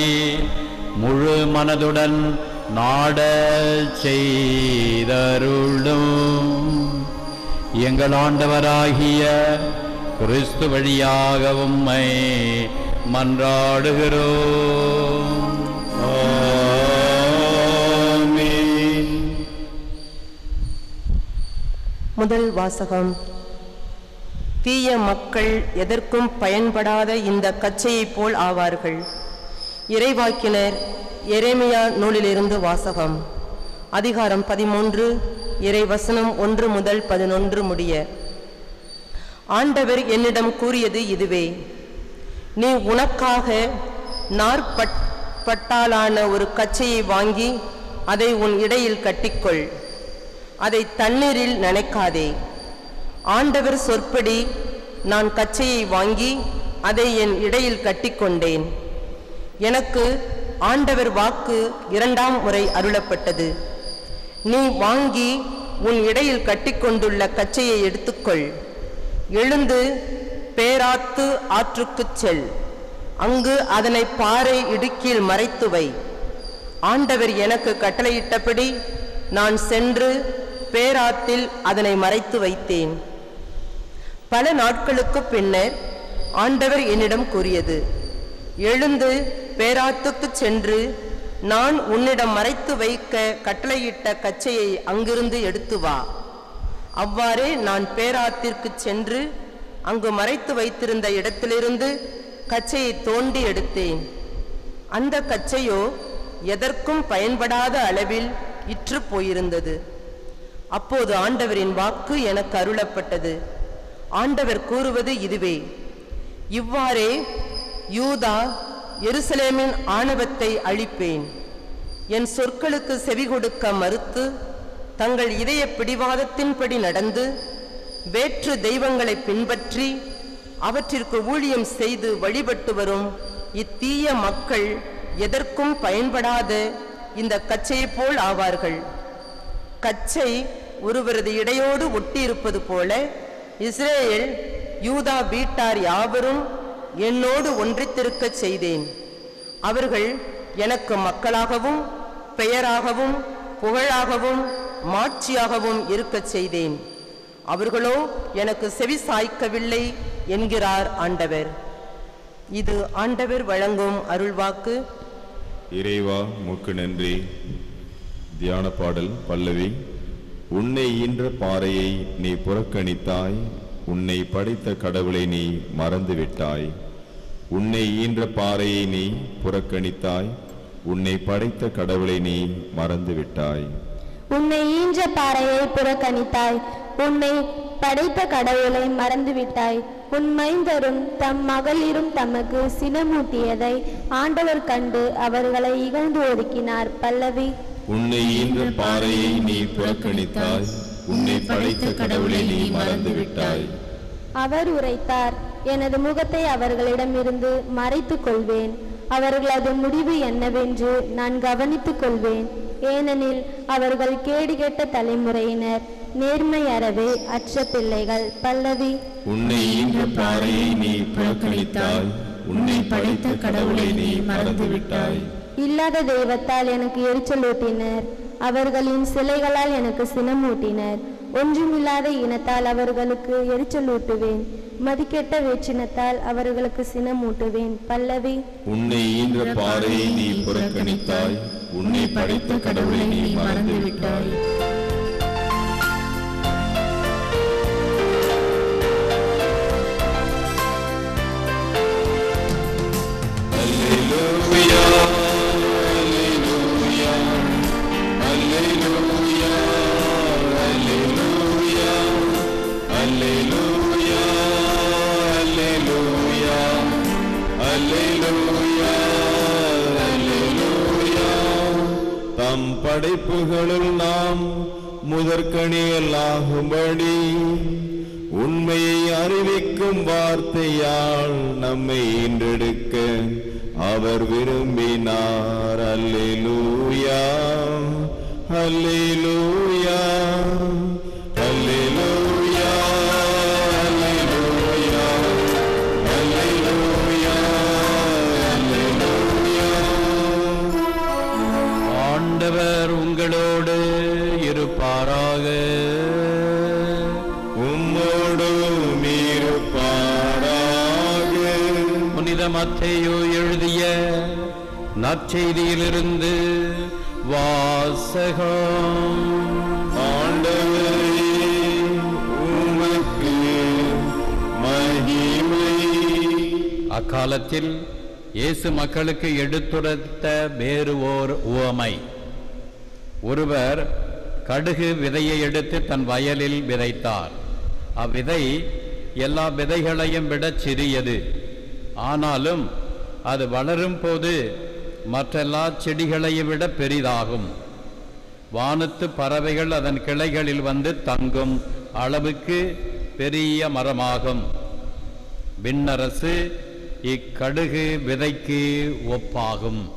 முழு மனதுடன் நாட செய்தருளும். எங்கள் ஆண்டவராகிய கிறிஸ்து வழியாக உம்மை மன்றாடுகிறோம். முதல் வாசகம். தீய மக்கள் எதற்கும் பயன்படாத இந்த கச்சையைப் போல் ஆவார்கள். இறைவாக்கினர் எரேமியா நூலிலிருந்து வாசகம். அதிகாரம் பதிமூன்று இறைவசனம் ஒன்று முதல் பதினொன்று முடிய. ஆண்டவர் என்னிடம் கூறியது இதுவே. நீ உனக்காக நாற்பட்டாலான ஒரு கச்சையை வாங்கி அதை உன் இடையில் கட்டிக்கொள். அதை தண்ணீரில் நினைக்காதே. ஆண்டவர் சொற்படி நான் கச்சையை வாங்கி அதை என் இடையில் கட்டிக்கொண்டேன். எனக்கு ஆண்டவர் வாக்கு இரண்டாம் முறை அருளப்பட்டது. நீ வாங்கி உன் இடையில் கட்டிக்கொண்டுள்ள கச்சையை எடுத்துக்கொள். எழுந்து பேராத்து ஆற்றுக்குச் செல். அங்கு அதனை பாறை இடுக்கில் மறைத்து வை. ஆண்டவர் எனக்கு கட்டளையிட்டபடி நான் சென்று பேராத்தில் அதனை மறைத்து வைத்தேன். பல நாட்களுக்கு பின்னர் ஆண்டவர் என்னிடம் கூறியது எழுந்து பேராத்துக்கு சென்று நான் உன்னிடம் மறைத்து வைக்க கட்டளையிட்ட கச்சையை அங்கிருந்து எடுத்து வா. அவ்வாறே நான் பேராத்திற்கு சென்று அங்கு மறைத்து வைத்திருந்த இடத்திலிருந்து கச்சையை தோண்டி எடுத்தேன். அந்த கச்சையோ எதற்கும் பயன்படாத அளவில் இற்று போயிருந்தது. அப்போது ஆண்டவரின் வாக்கு எனக்கு அருளப்பட்டது. ஆண்டவர் கூறுவது இதுவே. இவ்வாறே யூதா எருசலேமின் ஆணவத்தை அழிப்பேன். என் சொற்களுக்கு செவி கொடுக்க மறுத்து தங்கள் இதய பிடிவாதத்தின்படி நடந்து வேற்று தெய்வங்களை பின்பற்றி அவற்றிற்கு ஊழியம் செய்து வழிபட்டு வரும் இத்தீய மக்கள் எதற்கும் பயன்படாத இந்த கச்சையைப் போல் ஆவார்கள். கச்சை ஒருவரது இடையோடு ஒட்டியிருப்பது போல இஸ்ரேல் யூதா வீட்டார் யாவரும் என்னோடு ஒன்றித்திருக்கச் செய்தேன். அவர்கள் எனக்கு மக்களாகவும் பெயராகவும் புகழாகவும் மாட்சியாகவும் இருக்கச் செய்தேன். அவர்களோ எனக்கு செவி சாய்க்கவில்லை என்கிறார் ஆண்டவர். இது ஆண்டவர் வழங்கும் அருள்வாக்கு. இறைவா மூக்கு நன்றி. தியான பாடல் பல்லவி. உன்னை ஈன்ற பாறையை நீ புறக்கணித்தாய் உன்னை படைத்த கடவுளை நீ மறந்து விட்டாய் உன்னை ஈன்ற பாறையை நீ புறக்கணித்தாய் உன்னை படைத்த கடவுளை நீ மறந்து விட்டாய் உன்னை ஈன்ற பாறையை புறக்கணித்தாய் உன்னை படைத்த கடவுளை மறந்துவிட்டாய். உன் மைந்தரும் தம் மகளிரும் தமக்கு சினமூட்டியதை ஆண்டவர் கண்டு அவர்களை இகழ்ந்து ஒதுக்கினார் பல்லவி. உன்னை ஈன்ற பாறையை நீ புறக்கணித்தாய். உன்னை படைத்த கடவுளை நீ மறந்து விட்டாய் அவர் உரைத்தார் எனது முகத்தை அவர்களிடமிருந்து மறைத்துக் கொள்வேன் அவர்களது முடிவு என்னவென்று நான் கவனித்துக் கொள்வேன் ஏனெனில் அவர்கள் கேடுகெட்ட தலைமுறையினர். நேர்மை அறவே அற்ற பிள்ளைகள் பல்லவி. உன்னை ஈன்ற பாறையை நீ புறக்கணித்தாய். உன்னை படைத்த கடவுளை நீ மறந்து விட்டாய் இல்லாத தெய்வத்தால் எனக்கு எரிச்சலூட்டினர் அவர்களின் சிலைகளால் எனக்கு சினமூட்டினர் ஒன்றுமில்லாத இனத்தால் அவர்களுக்கு எரிச்சலூட்டுவேன் மதிக்கெட்ட வேற்றினத்தால் அவர்களுக்கு சினமூட்டுவேன் பல்லவி உன்னை ஈன்ற பாறையை நீ புறக்கணித்தாய். உன்னை படைத்த கடவுளை நீ மறந்து அறிவிக்கும் வார்த்தையால் நம்மை இன்றெடுக்க அவர் விரும்பினார். அல்லேலூயா. நற்செய்தியிலிருந்து வாசகம். ஆண்டவரே உமக்கு மகிமை. அக்காலத்தில் இயேசு மக்களுக்கு எடுத்துரைத்த வேறு ஓர் உவமை. ஒருவர் கடுகு விதையை எடுத்து தன் வயலில் விதைத்தார். அவ்விதை எல்லா விதைகளையும் விட சிறியது. ஆனாலும் அது வளரும் போது மற்றெல்லா செடிகளையும் விட பெரிதாகும். வானத்து பறவைகள் அதன் கிளைகளில் வந்து தங்கும் அளவுக்கு பெரிய மரமாகும். விண்ணரசு இக்கடுகு விதைக்கு ஒப்பாகும்.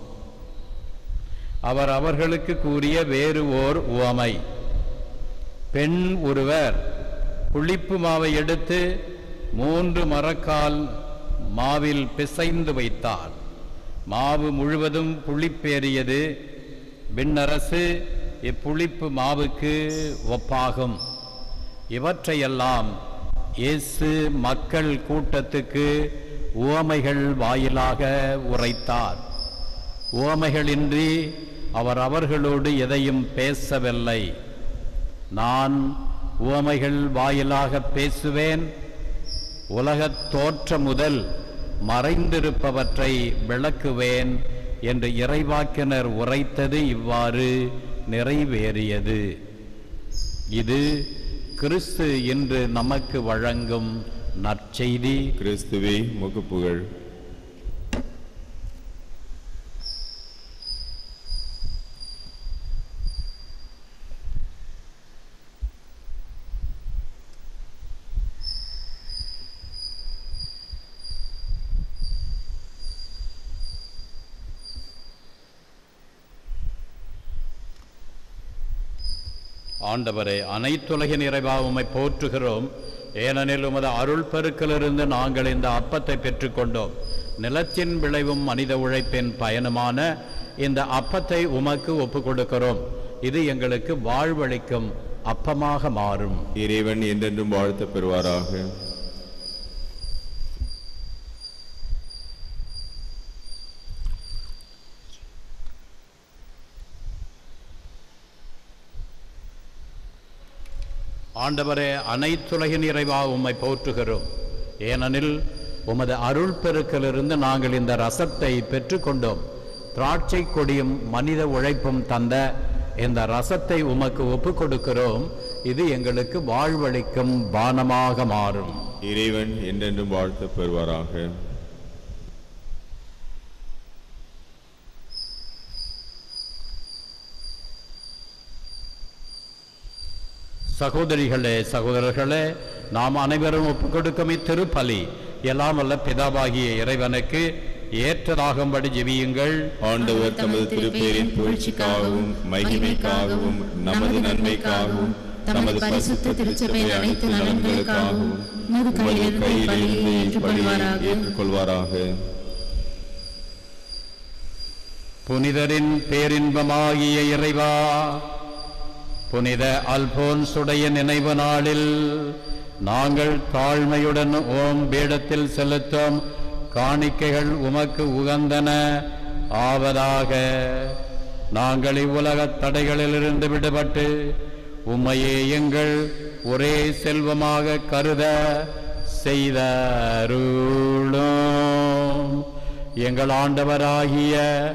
அவர் அவர்களுக்கு கூறிய வேறு ஓர் உவமை. பெண் ஒருவர் புளிப்பு மாவை எடுத்து மூன்று மரக்கால் மாவில் பிசைந்து வைத்தார். மாவு முழுவதும் புளிப்பேறியது. விண்ணரசு இப்புளிப்பு மாவுக்கு ஒப்பாகும். இவற்றையெல்லாம் இயேசு மக்கள் கூட்டத்துக்கு உவமைகள் வாயிலாக உரைத்தார். உவமைகளின்றி அவர் அவர்களோடு எதையும் பேசவில்லை. நான் உவமைகள் வாயிலாக பேசுவேன். உலகத் தோற்றம் முதல் மறைந்திருப்பவற்றை விளக்குவேன் என்று இறைவாக்கினர் உரைத்தது இவ்வாறு நிறைவேறியது. இது கிறிஸ்து இன்று நமக்கு வழங்கும் நற்செய்தி. கிறிஸ்துவே முகப்புகழ். ஆண்டவரே அனைத்துலகின் நிறைவாக போற்றுகிறோம். ஏனெனில் உமது அருள் பெருக்கிலிருந்து நாங்கள் இந்த அப்பத்தை பெற்றுக்கொண்டோம். நிலத்தின் விளைவும் மனித உழைப்பின் பயனுமான இந்த அப்பத்தை உமக்கு ஒப்பு கொடுக்கிறோம் இது எங்களுக்கு வாழ்வளிக்கும் அப்பமாக மாறும். இறைவன் என்றென்றும் வாழ்த்த பெறுவாராக. ஆண்டவரே அனைத்துலகின் இறைவா உம்மை போற்றுகிறோம். ஏனெனில் உமது அருள் பெருக்கிலிருந்து நாங்கள் இந்த ரசத்தை பெற்றுக்கொண்டோம். திராட்சை கொடியும் மனித உழைப்பும் தந்த இந்த ரசத்தை உமக்கு ஒப்பு கொடுக்கிறோம் இது எங்களுக்கு வாழ்வளிக்கும் பானமாக மாறும். இறைவன் என்றென்றும் வாழ்த்து பெறுவாராக. சகோதரிகளே சகோதரர்களே நாம் அனைவரும் ஒப்புக் கொடுக்கும் இத்திருப்பலி. எல்லாம் வல்ல பிதாவாகிய இறைவனுக்கு ஏற்றதாகும்படி ஜெபியுங்கள். ஆண்டவர் தமது திருப்பேரின் புகழ்ச்சிக்காகவும் மகிமைக்காகவும் நமது நன்மைக்காகவும் தமது பரிசுத்த திருச்சபை அனைத்து நலன்களுக்காகவும் ஏற்றுக்கொள்வாராக. புனிதரின் பேரின்பமாகிய இறைவா புனித அல்போன்சுடைய நினைவு நாளில் நாங்கள் தாழ்மையுடன் ஓம் பீடத்தில் செலுத்தும். காணிக்கைகள் உமக்கு உகந்தன. ஆவதாக நாங்கள் இவ்வுலகத் தடைகளிலிருந்து விடுபட்டு உம்மையே எங்கள் ஒரே செல்வமாக கருத செய்தருளும். எங்கள் ஆண்டவராகிய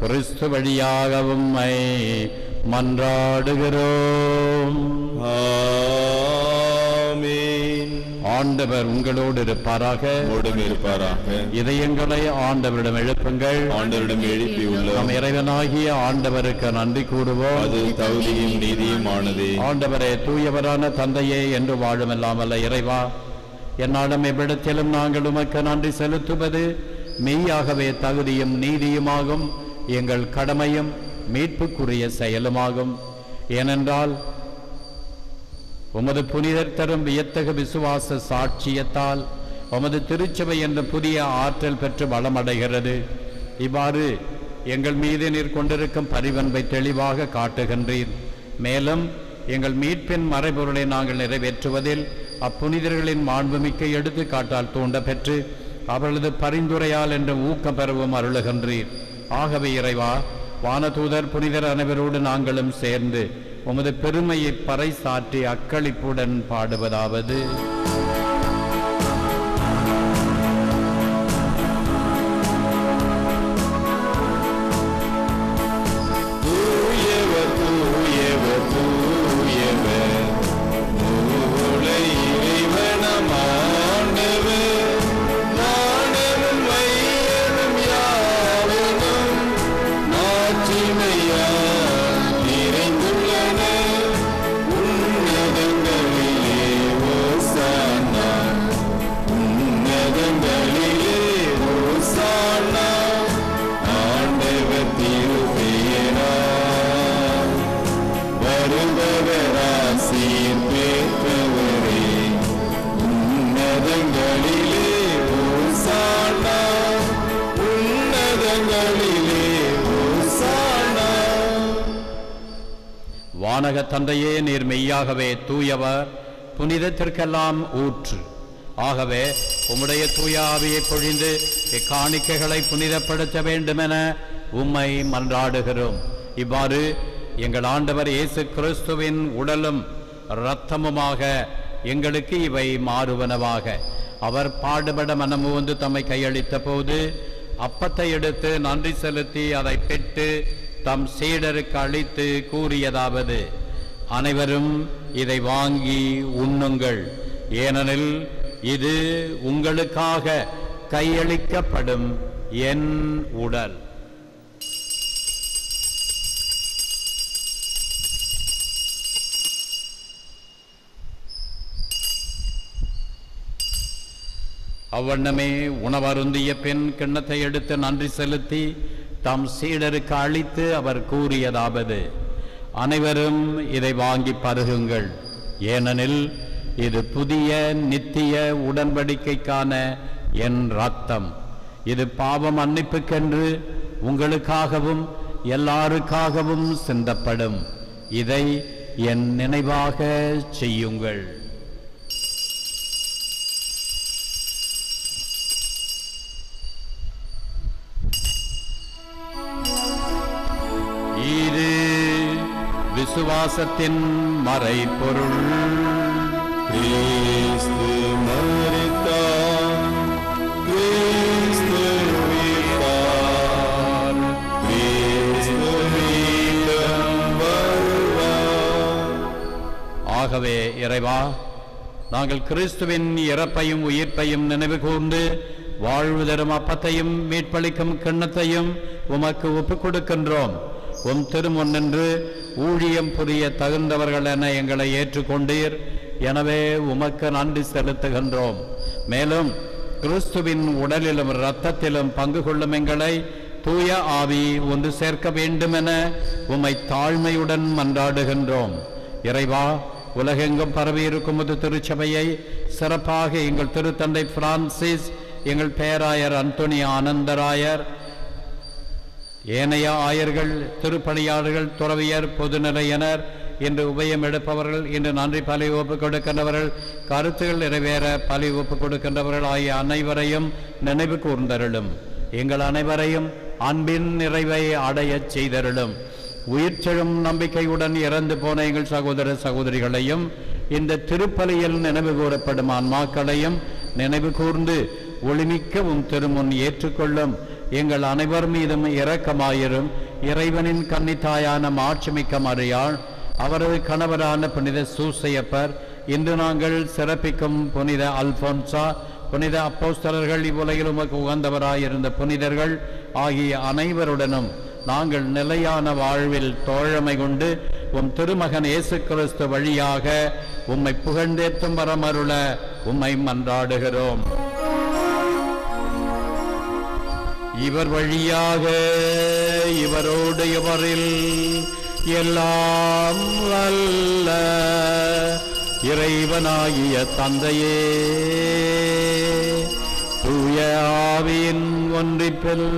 கிறிஸ்து வழியாக உம்மை மன்றாடுகிறோம். ஆண்டவர் உங்களோடு இருப்பாராக. இருப்பாராக. இதயங்களை ஆண்டவரிடம் எழுப்புங்கள். ஆண்டவரிடம் நம் எழுப்பியுள்ளோம் இறைவனாகிய ஆண்டவருக்கு நன்றி கூறுவோம். அது தகுதியும் நீதியுமானதே. ஆண்டவரே தூயவரான தந்தையே என்று வாழும் இல்லாமல்ல இறைவா. என்னாலும் எவ்விடத்திலும் நாங்கள் உமக்கு நன்றி செலுத்துவது மெய்யாகவே தகுதியும் நீதியுமாகும். எங்கள் கடமையும் மீட்புக்குரிய செயலுமாகும். ஏனென்றால் உமது புனிதர் தரும் வியத்தக விசுவாச சாட்சியத்தால் உமது திருச்சபை என்ற புதிய ஆற்றல் பெற்று வளமடைகிறது. இவ்வாறு எங்கள் மீது நீர் கொண்டிருக்கும் பரிவன்பை தெளிவாக காட்டுகின்றீர். மேலும் எங்கள் மீட்பின் மறைபொருளை நாங்கள் நிறைவேற்றுவதில் அப்புனிதர்களின் மாண்புமிக்க எடுத்துக்காட்டால் தூண்ட பெற்று அவர்களது பரிந்துரையால் என்ற ஊக்கம் பெறவும் அருளுகின்றீர். ஆகவே இறைவா வானதூதர் புனிதர் அனைவரோடு நாங்களும் சேர்ந்து உமது பெருமையை பறைசாற்றி அக்களிப்புடன் பாடுவதாவது. ஆகவே தூயவர் புனிதத்திற்கெல்லாம் ஊற்று. ஆகவே உம்முடைய தூய ஆவியை பொழிந்து இக்காணிக்கைகளை புனிதப்படுத்த வேண்டுமென உம்மை மன்றாடுகிறோம். இவ்வாறு எங்கள் ஆண்டவர் இயேசு கிறிஸ்துவின் உடலும் இரத்தமுமாக எங்களுக்கு இவை மாறுவனவாக. அவர் பாடுபட மனமுவந்து தம்மை கையளித்த போது அப்பத்தை எடுத்து நன்றி செலுத்தி அதை பெற்று தம் சீடருக்கு அளித்து கூறியதாவது அனைவரும் இதை வாங்கி உண்ணுங்கள். ஏனெனில் இது உங்களுக்காக கையளிக்கப்படும் என் உடல். அவ்வண்ணமே உணவருந்திய பெண் கிண்ணத்தை எடுத்து நன்றி செலுத்தி தம் சீடருக்கு அளித்து அவர் கூறியதாவது. அனைவரும் இதை வாங்கி பருகுங்கள். ஏனெனில் இது புதிய நித்திய உடன்படிக்கைக்கான என் ரத்தம் இது பாவம் மன்னிப்புக்கென்று உங்களுக்காகவும் எல்லாருக்காகவும் சிந்தப்படும். இதை என் நினைவாக செய்யுங்கள். விசுவாசத்தின் மறைபொருள். கிறிஸ்து உயிர்த்தார். ஆகவே இறைவா நாங்கள் கிறிஸ்துவின் இறப்பையும் உயிர்ப்பையும் நினைவு கூர்ந்து வாழ்வு தரும் அப்பத்தையும் மீட்பளிக்கும் கிண்ணத்தையும் உமக்கு ஒப்புக் கொடுக்கின்றோம். உம் திருமுன்னின்று ஊழியம் புரிய தகுந்தவர்கள் என எங்களை ஏற்றுக்கொண்டீர். எனவே உமக்கு நன்றி செலுத்துகின்றோம். மேலும் கிறிஸ்துவின் உடலிலும் இரத்தத்திலும் பங்கு கொள்ளும் எங்களை தூய ஆவி ஒன்று சேர்க்க வேண்டுமென உம்மை தாழ்மையுடன் மன்றாடுகின்றோம். இறைவா உலகெங்கும் பரவியிருக்கும் ஒரு திருச்சபையை சிறப்பாக எங்கள் திருத்தந்தை பிரான்சிஸ் எங்கள் பேராயர் அந்தோனி ஆனந்தராயர் ஏனைய ஆயர்கள் திருப்பணியாளர்கள் துறவியர் பொதுநிலையினர் இன்று உபயம் எடுப்பவர்கள் இன்று நன்றி பலி ஒப்புக் கொடுக்கின்றவர்கள் கருத்துகள் நிறைவேற பலி ஒப்புக் கொடுக்கின்றவர்கள் ஆகிய அனைவரையும் நினைவு கூர்ந்தருளும். எங்கள் அனைவரையும் அன்பின் நிறைவை அடையச் செய்தருளும். உயிர்ச்செழும் நம்பிக்கையுடன் இறந்து போன எங்கள் சகோதர சகோதரிகளையும் இந்த திருப்பலியில் நினைவு கூறப்படும் ஆன்மாக்களையும் நினைவு கூர்ந்து ஒளிமிக்கவும் திருமுன் ஏற்றுக்கொள்ளும். எங்கள் அனைவர் மீதும் இரக்கமாயிரும். இறைவனின் கன்னித்தாயான மாட்சிமிக்க மறியாள் அவரது கணவரான புனித சூசையப்பர் இன்று நாங்கள் சிறப்பிக்கும் புனித அல்போன்சா புனித அப்போஸ்தலர்கள் இவ்வுலகில் உமக்கு உகந்தவராயிருந்த புனிதர்கள் ஆகிய அனைவருடனும் நாங்கள் நிலையான வாழ்வில் தோழமை கொண்டு உம் திருமகன் இயேசு கிறிஸ்து வழியாக உம்மை புகழ்ந்தேற்றும் வரமருள உம்மை மன்றாடுகிறோம். இவர் வழியாக இவரோடு இவரில் எல்லாம் அல்ல இறைவனாகிய தந்தையே. தூய ஆவியின் ஒன்றிப்பில்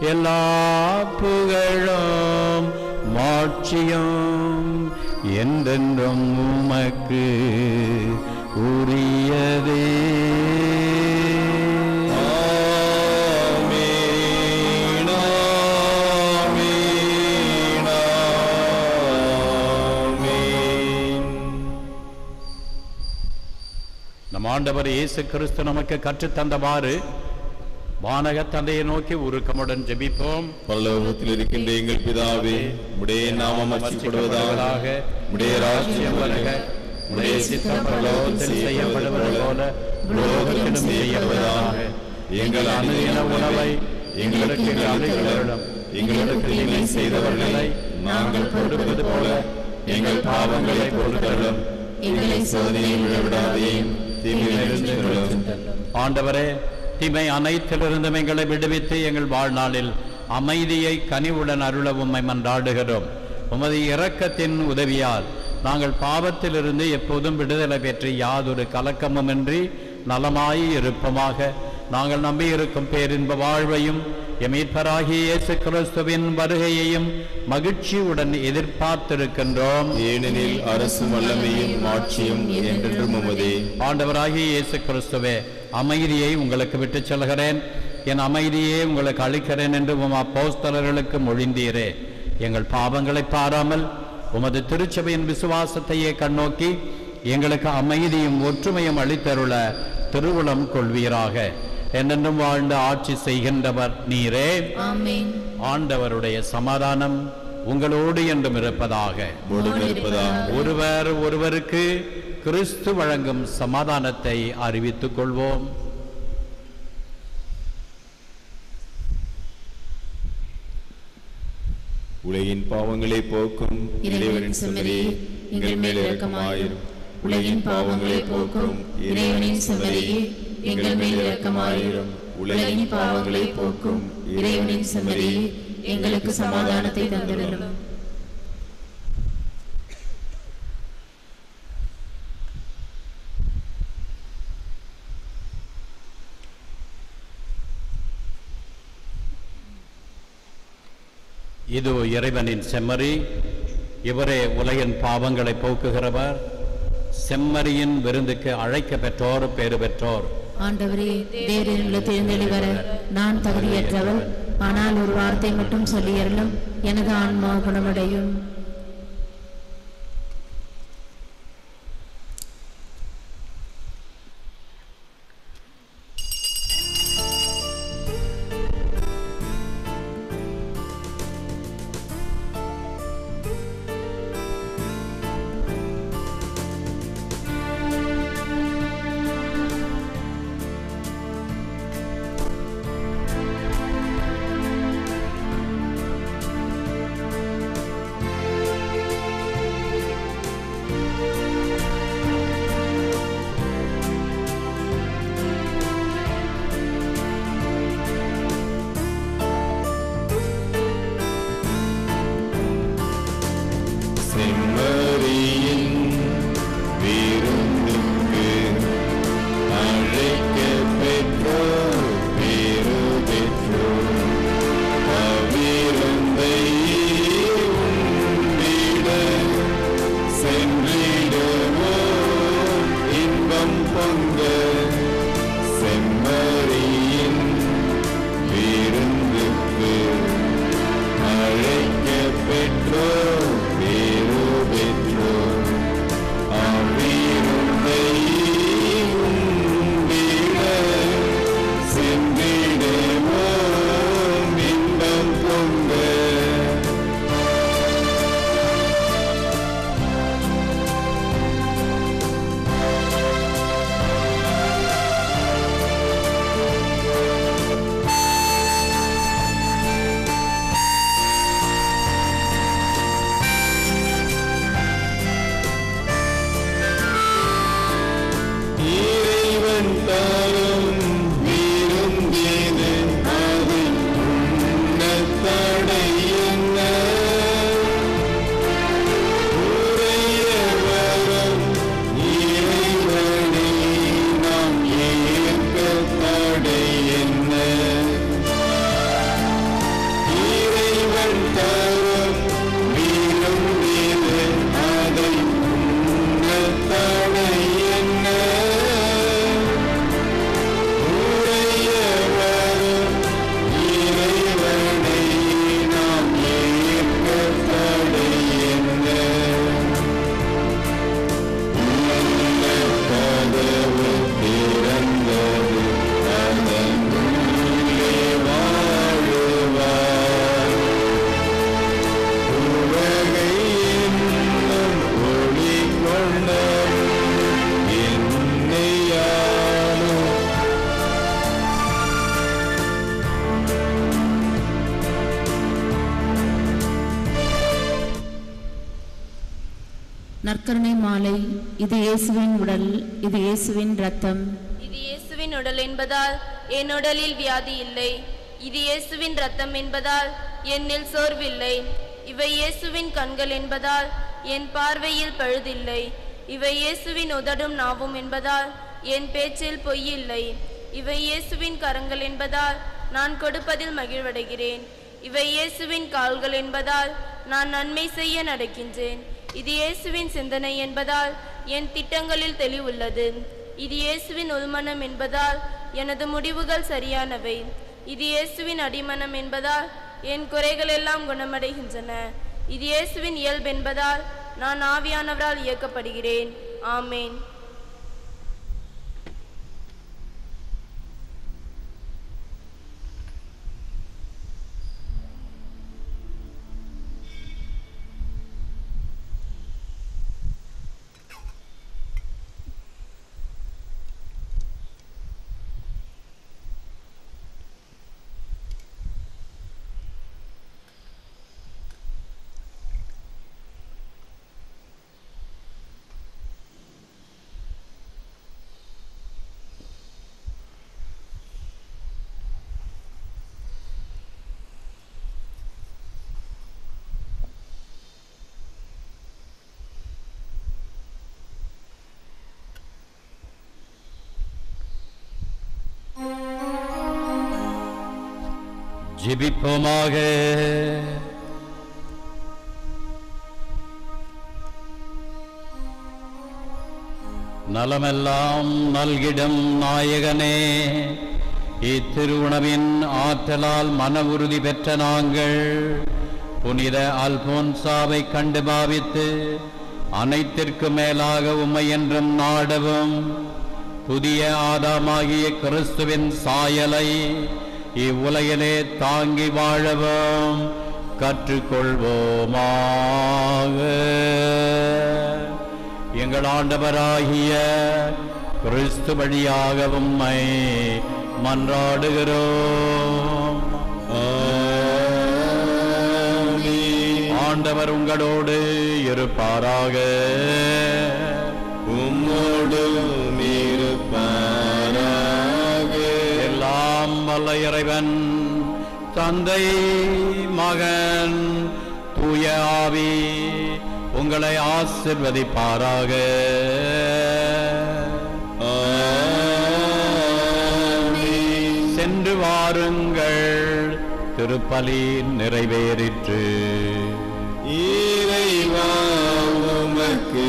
எல்லா புகழும் மாட்சியும் என்றென்றும் உமக்கு உரியதே. ஆண்டவர் இயேசு கிறிஸ்து நமக்கு கற்றுத்தந்தவாறு வானக தந்தையை நோக்கி உருக்கமுடன் ஜெபிப்போம். பரலோகத்தில் இருக்கின்ற எங்கள் பிதாவே உடைய நாமம் அச்சிப்படுவதாக உடைய ராஜ்யம் வருக. உடைய சித்தம் பரலோகத்தில் செய்யப்படுவது போல உலோகத்திலும் செய்யப்படுவதாக. எங்கள் அனுதின உணவை எங்களுக்கு அளித்தருளும் எங்களுக்கு தீமை செய்தவர்களை நாங்கள் பொறுப்பது போல எங்கள் பாவங்களை பொறுத்தருளும். எங்களை சோதனையை விழவிடாதையும் ஆண்டவரே தீமை அனைத்திலிருந்தும் எங்களை விடுவித்து எங்கள் வாழ்நாளில் அமைதியை கனிவுடன் அருள உம்மை மன்றாடுகிறோம். உமது இரக்கத்தின் உதவியால் நாங்கள் பாவத்திலிருந்து எப்போதும் விடுதலை பெற்று யாதொரு கலக்கமுமின்றி நலமாய் இருப்பமாக. நாங்கள் நம்பியிருக்கும் பேரின்ப வாழ்வையும் எமீட்பராகிய இயேசு கிறிஸ்துவின் வருகையையும் மகிழ்ச்சியுடன் எதிர்பார்த்திருக்கின்றோம். ஏனெனில் அரசு வல்லமையும் ஆட்சியும் என்றென்றும் உமதே. ஆண்டவராகிய இயேசு கிறிஸ்துவே அமைதியை உங்களுக்கு விட்டுச் செல்கிறேன். என் அமைதியை உங்களுக்கு அளிக்கிறேன் என்று உம் அப்போஸ்தலர்களுக்கு மொழிந்தீரே. எங்கள் பாவங்களை பாராமல் உமது திருச்சபையின் விசுவாசத்தையே கண்ணோக்கி எங்களுக்கு அமைதியும் ஒற்றுமையும் அளித்தருள திருவுளம் கொள்வீராக. என்றென்றும் வாழ்ந்து ஆட்சி செய்கின்றவர் நீரே. ஆமென். ஆண்டவருடைய சமாதானம் உங்களோடு என்றும் இருப்பதாக. ஒருவர் ஒருவருக்கு கிறிஸ்து வழங்கும் சமாதானத்தை அறிவித்துக் கொள்வோம். உலகின் பாவங்களை போக்கும். இறைவனின் செம்மறியே எங்கள் மேல் இரக்கமாயிரும். உலகின் பாவங்களை போக்கும். இறைவனின் செம்மறியே எங்கள் மேல் இரக்கமாயிரும். உலகின் பாவங்களை போக்கும் இறைவனின் செம்மறியே எங்களுக்கு சமாதானத்தை தந்திடலும் இது இறைவனின் செம்மறி. இவரே உலகின் பாவங்களை போக்குகிறவர். செம்மறியின் விருந்துக்கு அழைக்க பெற்றோர் பேறு பெற்றோர் ஆண்டவரே தேரில் தேர்ந்தெளி வர. நான் தகுதியற்றவள். ஆனால் ஒரு வார்த்தை மட்டும் சொல்லியறலும் எனது ஆன்மா குணமடையும். இயேசுவின் உடல் இது இயேசுவின் ரத்தம் இது இயேசுவின் உடல் என்பதால் என் உடலில் வியாதி இல்லை. இது இயேசுவின் ரத்தம் என்பதால் என்னில் சோர்வில்லை. இவை இயேசுவின் கண்கள் என்பதால் என் பார்வையில் பழுதில்லை. இவை இயேசுவின் உதடும் நாவும் என்பதால் என் பேச்சில் பொய்யில்லை. இவை இயேசுவின் கரங்கள் என்பதால் நான் கொடுப்பதில் மகிழ்வடைகிறேன். இவை இயேசுவின் கால்கள் என்பதால் நான் நன்மை செய்ய நடக்கின்றேன். இது இயேசுவின் சிந்தனை என்பதால் என் திட்டங்களில் தெளிவுள்ளது. இது இயேசுவின் உள்மனம் என்பதால் எனது முடிவுகள் சரியானவை. இது இயேசுவின் அடிமனம் என்பதால் என் குறைகள் எல்லாம் குணமடைகின்றன. இது இயேசுவின் இயல்பென்பதால் நான் ஆவியானவரால் இயக்கப்படுகிறேன். ஆமேன். ஜெபிப்போமாக. நலமெல்லாம் நல்கிடம் நாயகனே இத்திருவுணவின் ஆற்றலால் மன உறுதி பெற்ற நாங்கள் புனித அல்போன்சாவை கண்டு பாவித்து அனைத்திற்கு மேலாக உம்மை என்றும் நாடவும் புதிய ஆதாமாகிய கிறிஸ்துவின் சாயலை இவ்வுலகிலே தாங்கி வாழவும் கற்றுக்கொள்வோமாக. எங்கள் ஆண்டவராகிய கிறிஸ்து வழியாக உம்மை மன்றாடுகிறோம். ஆண்டவர் உங்களோடு இருப்பாராக. உம்மோடு இருப்பாராக எல்லாம் வல்ல இறைவன் தந்தை மகன் தூய ஆவி உங்களை ஆசிர்வதிப்பாராக. சென்று வாருங்கள் திருப்பலி நிறைவேறிற்று. இறைவா உமக்கு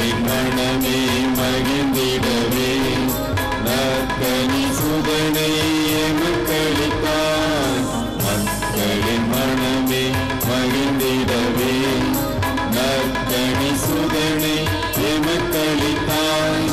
மக்களின் மனமே மகிழ்ந்திடவே. நற்கனி சுதனை எமக்களித்தான் மக்களின் மனமே மகிழ்ந்திடவே நற்கனி சுதனை எமக்களித்தான்